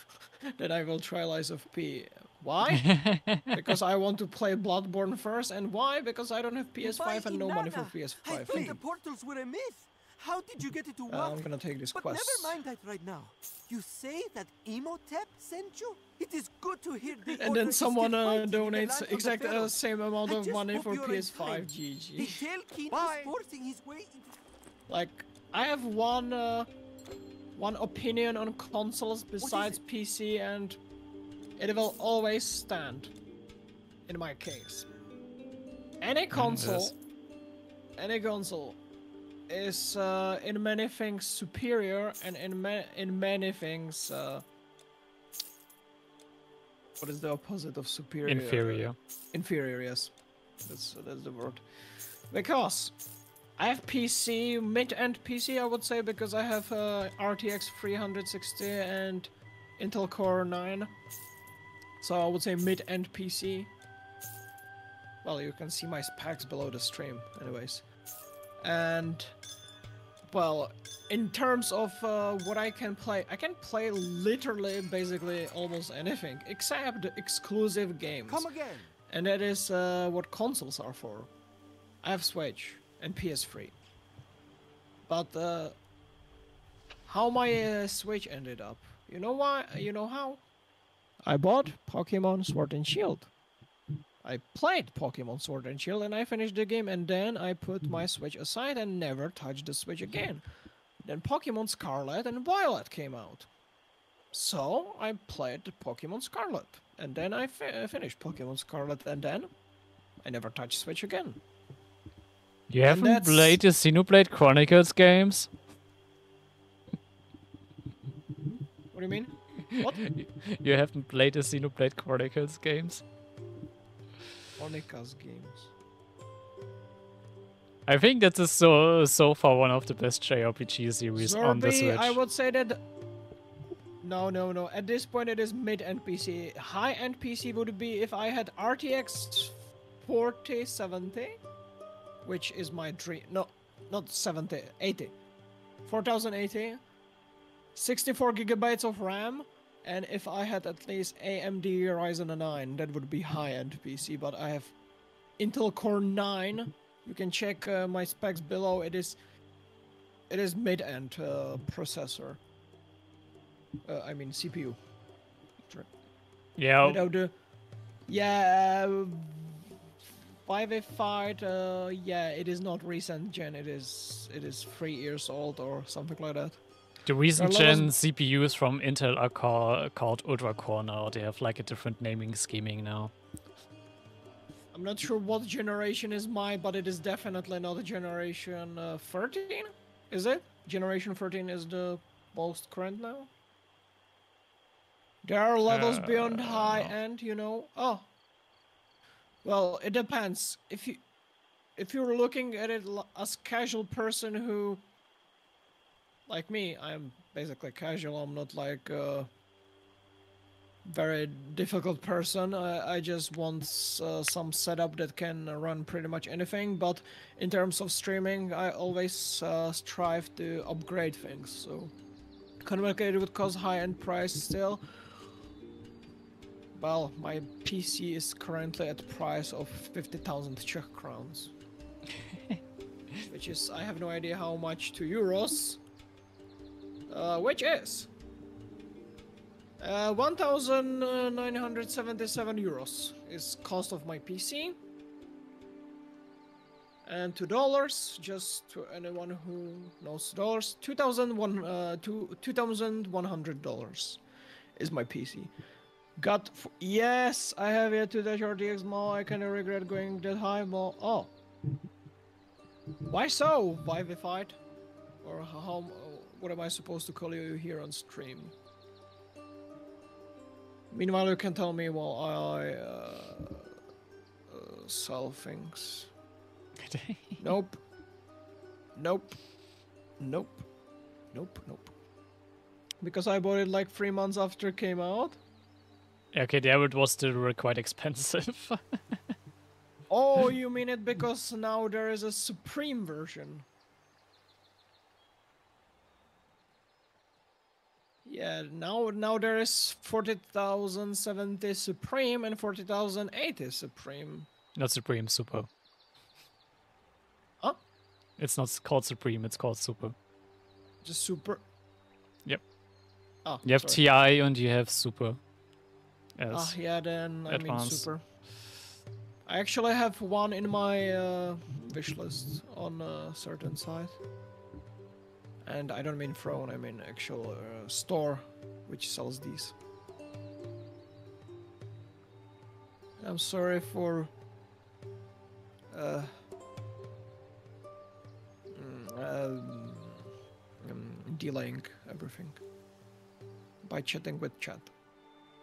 then I will try Lies of P. Why? because I want to play Bloodborne first, and why? Because I don't have PS5 and no money for PS5. thought Thank the portals were a myth. How did you get it to work? Uh, I'm gonna take this but quest. never mind that right now. You say that Imhotep sent you? It is good to hear the And then someone uh, fighting the donates land the exact uh, same amount of money for PS5. time. The GG. Telkine Bye. is forcing his way into Like, I have one uh, one opinion on consoles besides PC, and it will always stand. In my case, any console, any console, is uh, in many things superior, and in ma- in many things, uh, what is the opposite of superior? Inferior. Inferior, yes. That's that's the word. Because I have PC, mid-end PC, I would say, because I have uh, RTX 360 and Intel Core 9. So I would say mid-end PC. Well, you can see my specs below the stream, anyways. And well, in terms of uh, what I can play, I can play literally, basically, almost anything except exclusive games. Come again. And that is uh, what consoles are for. I have Switch and PS3. But uh, how my uh, Switch ended up? You know why? You know how? I bought Pokemon Sword and Shield. I played Pokemon Sword and Shield and I finished the game and then I put my Switch aside and never touched the Switch again. Then Pokemon Scarlet and Violet came out. So I played Pokemon Scarlet, and then I fi- uh, finished Pokemon Scarlet, and then I never touched Switch again. You haven't that's- played the Xenoblade Chronicles games? What do you mean? What? You haven't played the Xenoblade Chronicles games? Onika's games. I think that is so so far one of the best JRPG series on the Switch. I would say that. No, no, no. At this point, it is mid-end PC. High-end PC would be if I had RTX 4070, which is my dream. No, not 70, 80. 4080, 64 gigabytes of RAM, and if I had at least AMD Ryzen 9, that would be high-end PC. But I have Intel Core 9. You can check uh, my specs below. It is it is mid-end uh, processor. Uh, I mean CPU. Yeah, Without the, yeah, Vivified. Uh, yeah, it is not recent gen. It is it is three years old or something like that. The recent There are a lot gen of- CPUs from Intel are call, called Ultra Core now. They have like a different naming scheming now. I'm not sure what generation is mine, but it is definitely not a generation uh, 13. Is it? Generation 13 is the most current now. There are levels beyond Uh, high no. end, you know. Oh. Well, it depends. If you if you're looking at it as casual person who like me, I'm basically casual. I'm not like a very difficult person. I, I just want uh, some setup that can run pretty much anything. But in terms of streaming, I always uh, strive to upgrade things. So complicated would cause high-end price still. Well, my PC is currently at price of 50,000 Czech crowns. which is, I have no idea how much to euros. Uh, which is uh, 1,977 euros is cost of my PC. And two dollars, just to anyone who knows dollars, 2,001 uh, two- $2,100 is my PC. Got yes, I have yet to touch RTX more. I kind of regret going that high more. Oh, why so? Why the fight? or how? What am I supposed to call you here on stream? Meanwhile, you can tell me while I uh, uh, sell things. Nope. Nope. Nope. Nope. Nope. Because I bought it like three months after it came out. okay, there it was still quite expensive. Oh, you mean it because now there is a Supreme version? Yeah, now now there is 40,070 Supreme and 40,080 Supreme. not Supreme, Super. Huh? It's not called Supreme, it's called Super. Just super. Yep. Ah, You have sorry. TI and you have Super. Ah, yeah, then I mean super. I actually have one in my uh, wish list on a certain site. And I don't mean throne, I mean actual uh, store which sells these. I'm sorry for uh, um, um, delaying everything by chatting with chat.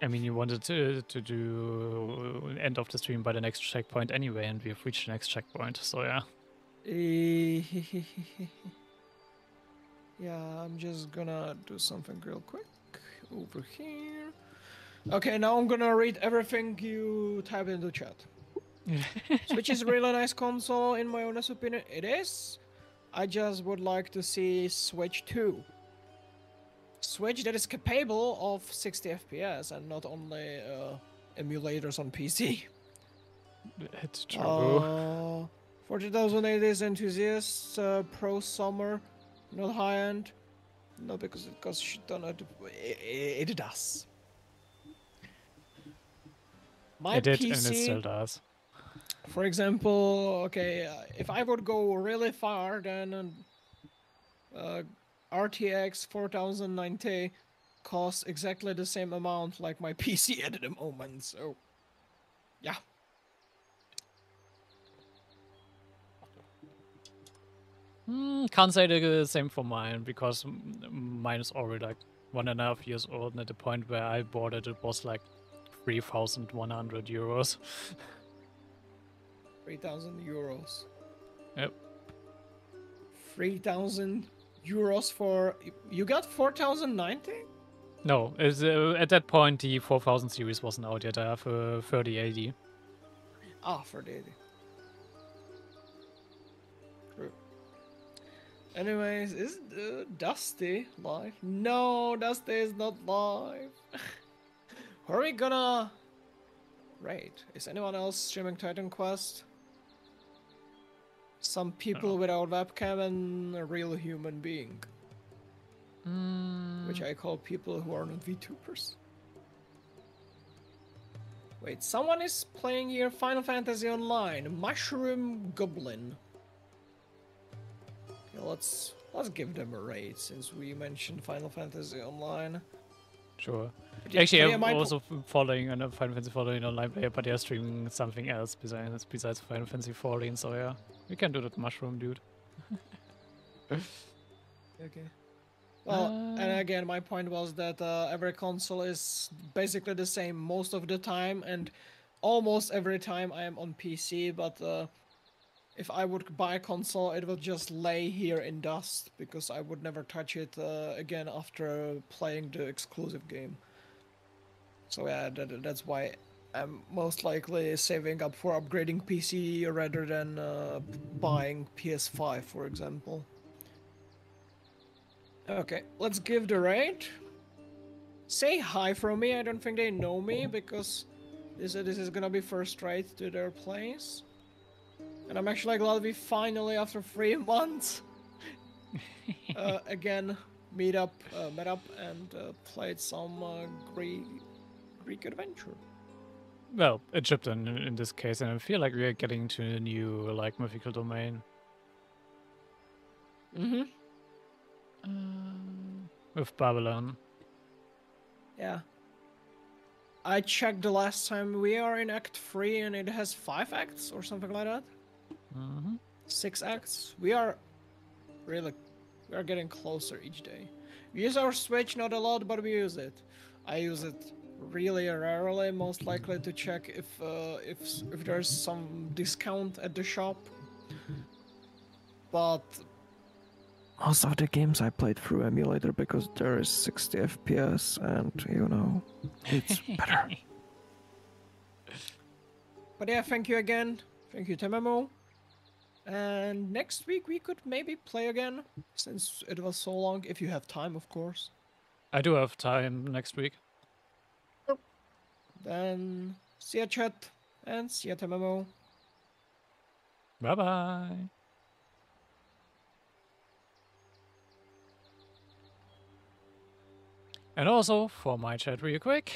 I mean, you wanted to, to do end of the stream by the next checkpoint anyway, and we've reached the next checkpoint, so yeah. Yeah, I'm just gonna do something real quick over here. Okay, now I'm gonna read everything you type into chat. Switch is really nice console, in my honest opinion. It is. I just would like to see Switch 2. Switch that is capable of 60 FPS and not only uh, emulators on PC. It's true. Uh, 40,080 enthusiasts, uh, prosumer, not high end. No, because it costs shit ton. It, it, it does. My it did, PC, and it still does. for example, okay, uh, if I would go really far, then uh, RTX 4090 costs exactly the same amount like my PC at the moment. So, yeah. Mm, can't say the same for mine because mine is already like one and a half years old, and at the point where I bought it, it was like 3,100 euros. 3,000 euros. Yep. 3,000 euros for. You got 4,090? No, uh, at that point the 4000 series wasn't out yet. I have uh, a 3080. Ah, oh, 3080. Anyways, is uh, Dusty live? No, Dusty is not live. Are we gonna raid? Is anyone else streaming Titan Quest? Some people without webcam and a real human being, Mm, which I call people who are not VTubers. Wait, someone is playing here Final Fantasy Online. Mushroom Goblin. Okay, let's let's give them a raid since we mentioned Final Fantasy Online. sure. But Actually, yeah, I'm also following a Final Fantasy 14 online player, but they're streaming something else besides besides Final Fantasy 14. So yeah, we can do that, mushroom dude. Okay. Well, and Uh, again, my point was that uh, every console is basically the same most of the time, and almost every time I am on PC. But uh, if I would buy a console, it would just lay here in dust because I would never touch it uh, again after playing the exclusive game. So yeah, that, that's why I'm most likely saving up for upgrading PC rather than uh, buying PS5, for example. Okay, let's give the raid. Say hi from me. I don't think they know me because this this is gonna be first raid to their place. And I'm actually glad we finally, after three months, uh, again meet up, uh, met up, and uh, played some uh, Greek Greek adventure. well, Egyptian in, in this case, and I feel like we are getting to a new like mythical domain. Mm-hmm. with Babylon. Yeah. I checked the last time we are in Act Three, and it has five acts or something like that. Hmm six acts. We are really we are getting closer each day. We use our Switch not a lot, but we use it. I use it really rarely, most likely to check if uh, if if there's some discount at the shop. But most of the games I played through emulator because there is 60 FPS and you know it's better. But yeah, thank you again. Thank you, Tamamo. And next week we could maybe play again, since it was so long, if you have time, of course. I do have time next week. Then see ya, chat, and see ya, Tamamo. Bye bye. And also, for my chat real quick,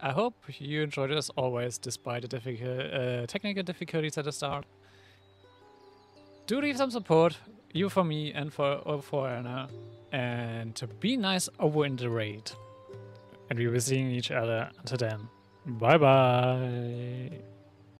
I hope you enjoyed it as always, despite the difficult, uh, technical difficulties at the start. Do leave some support, you for me and for, uh, for Ana, and to be nice over in the raid. And we will be seeing each other until then. Bye bye.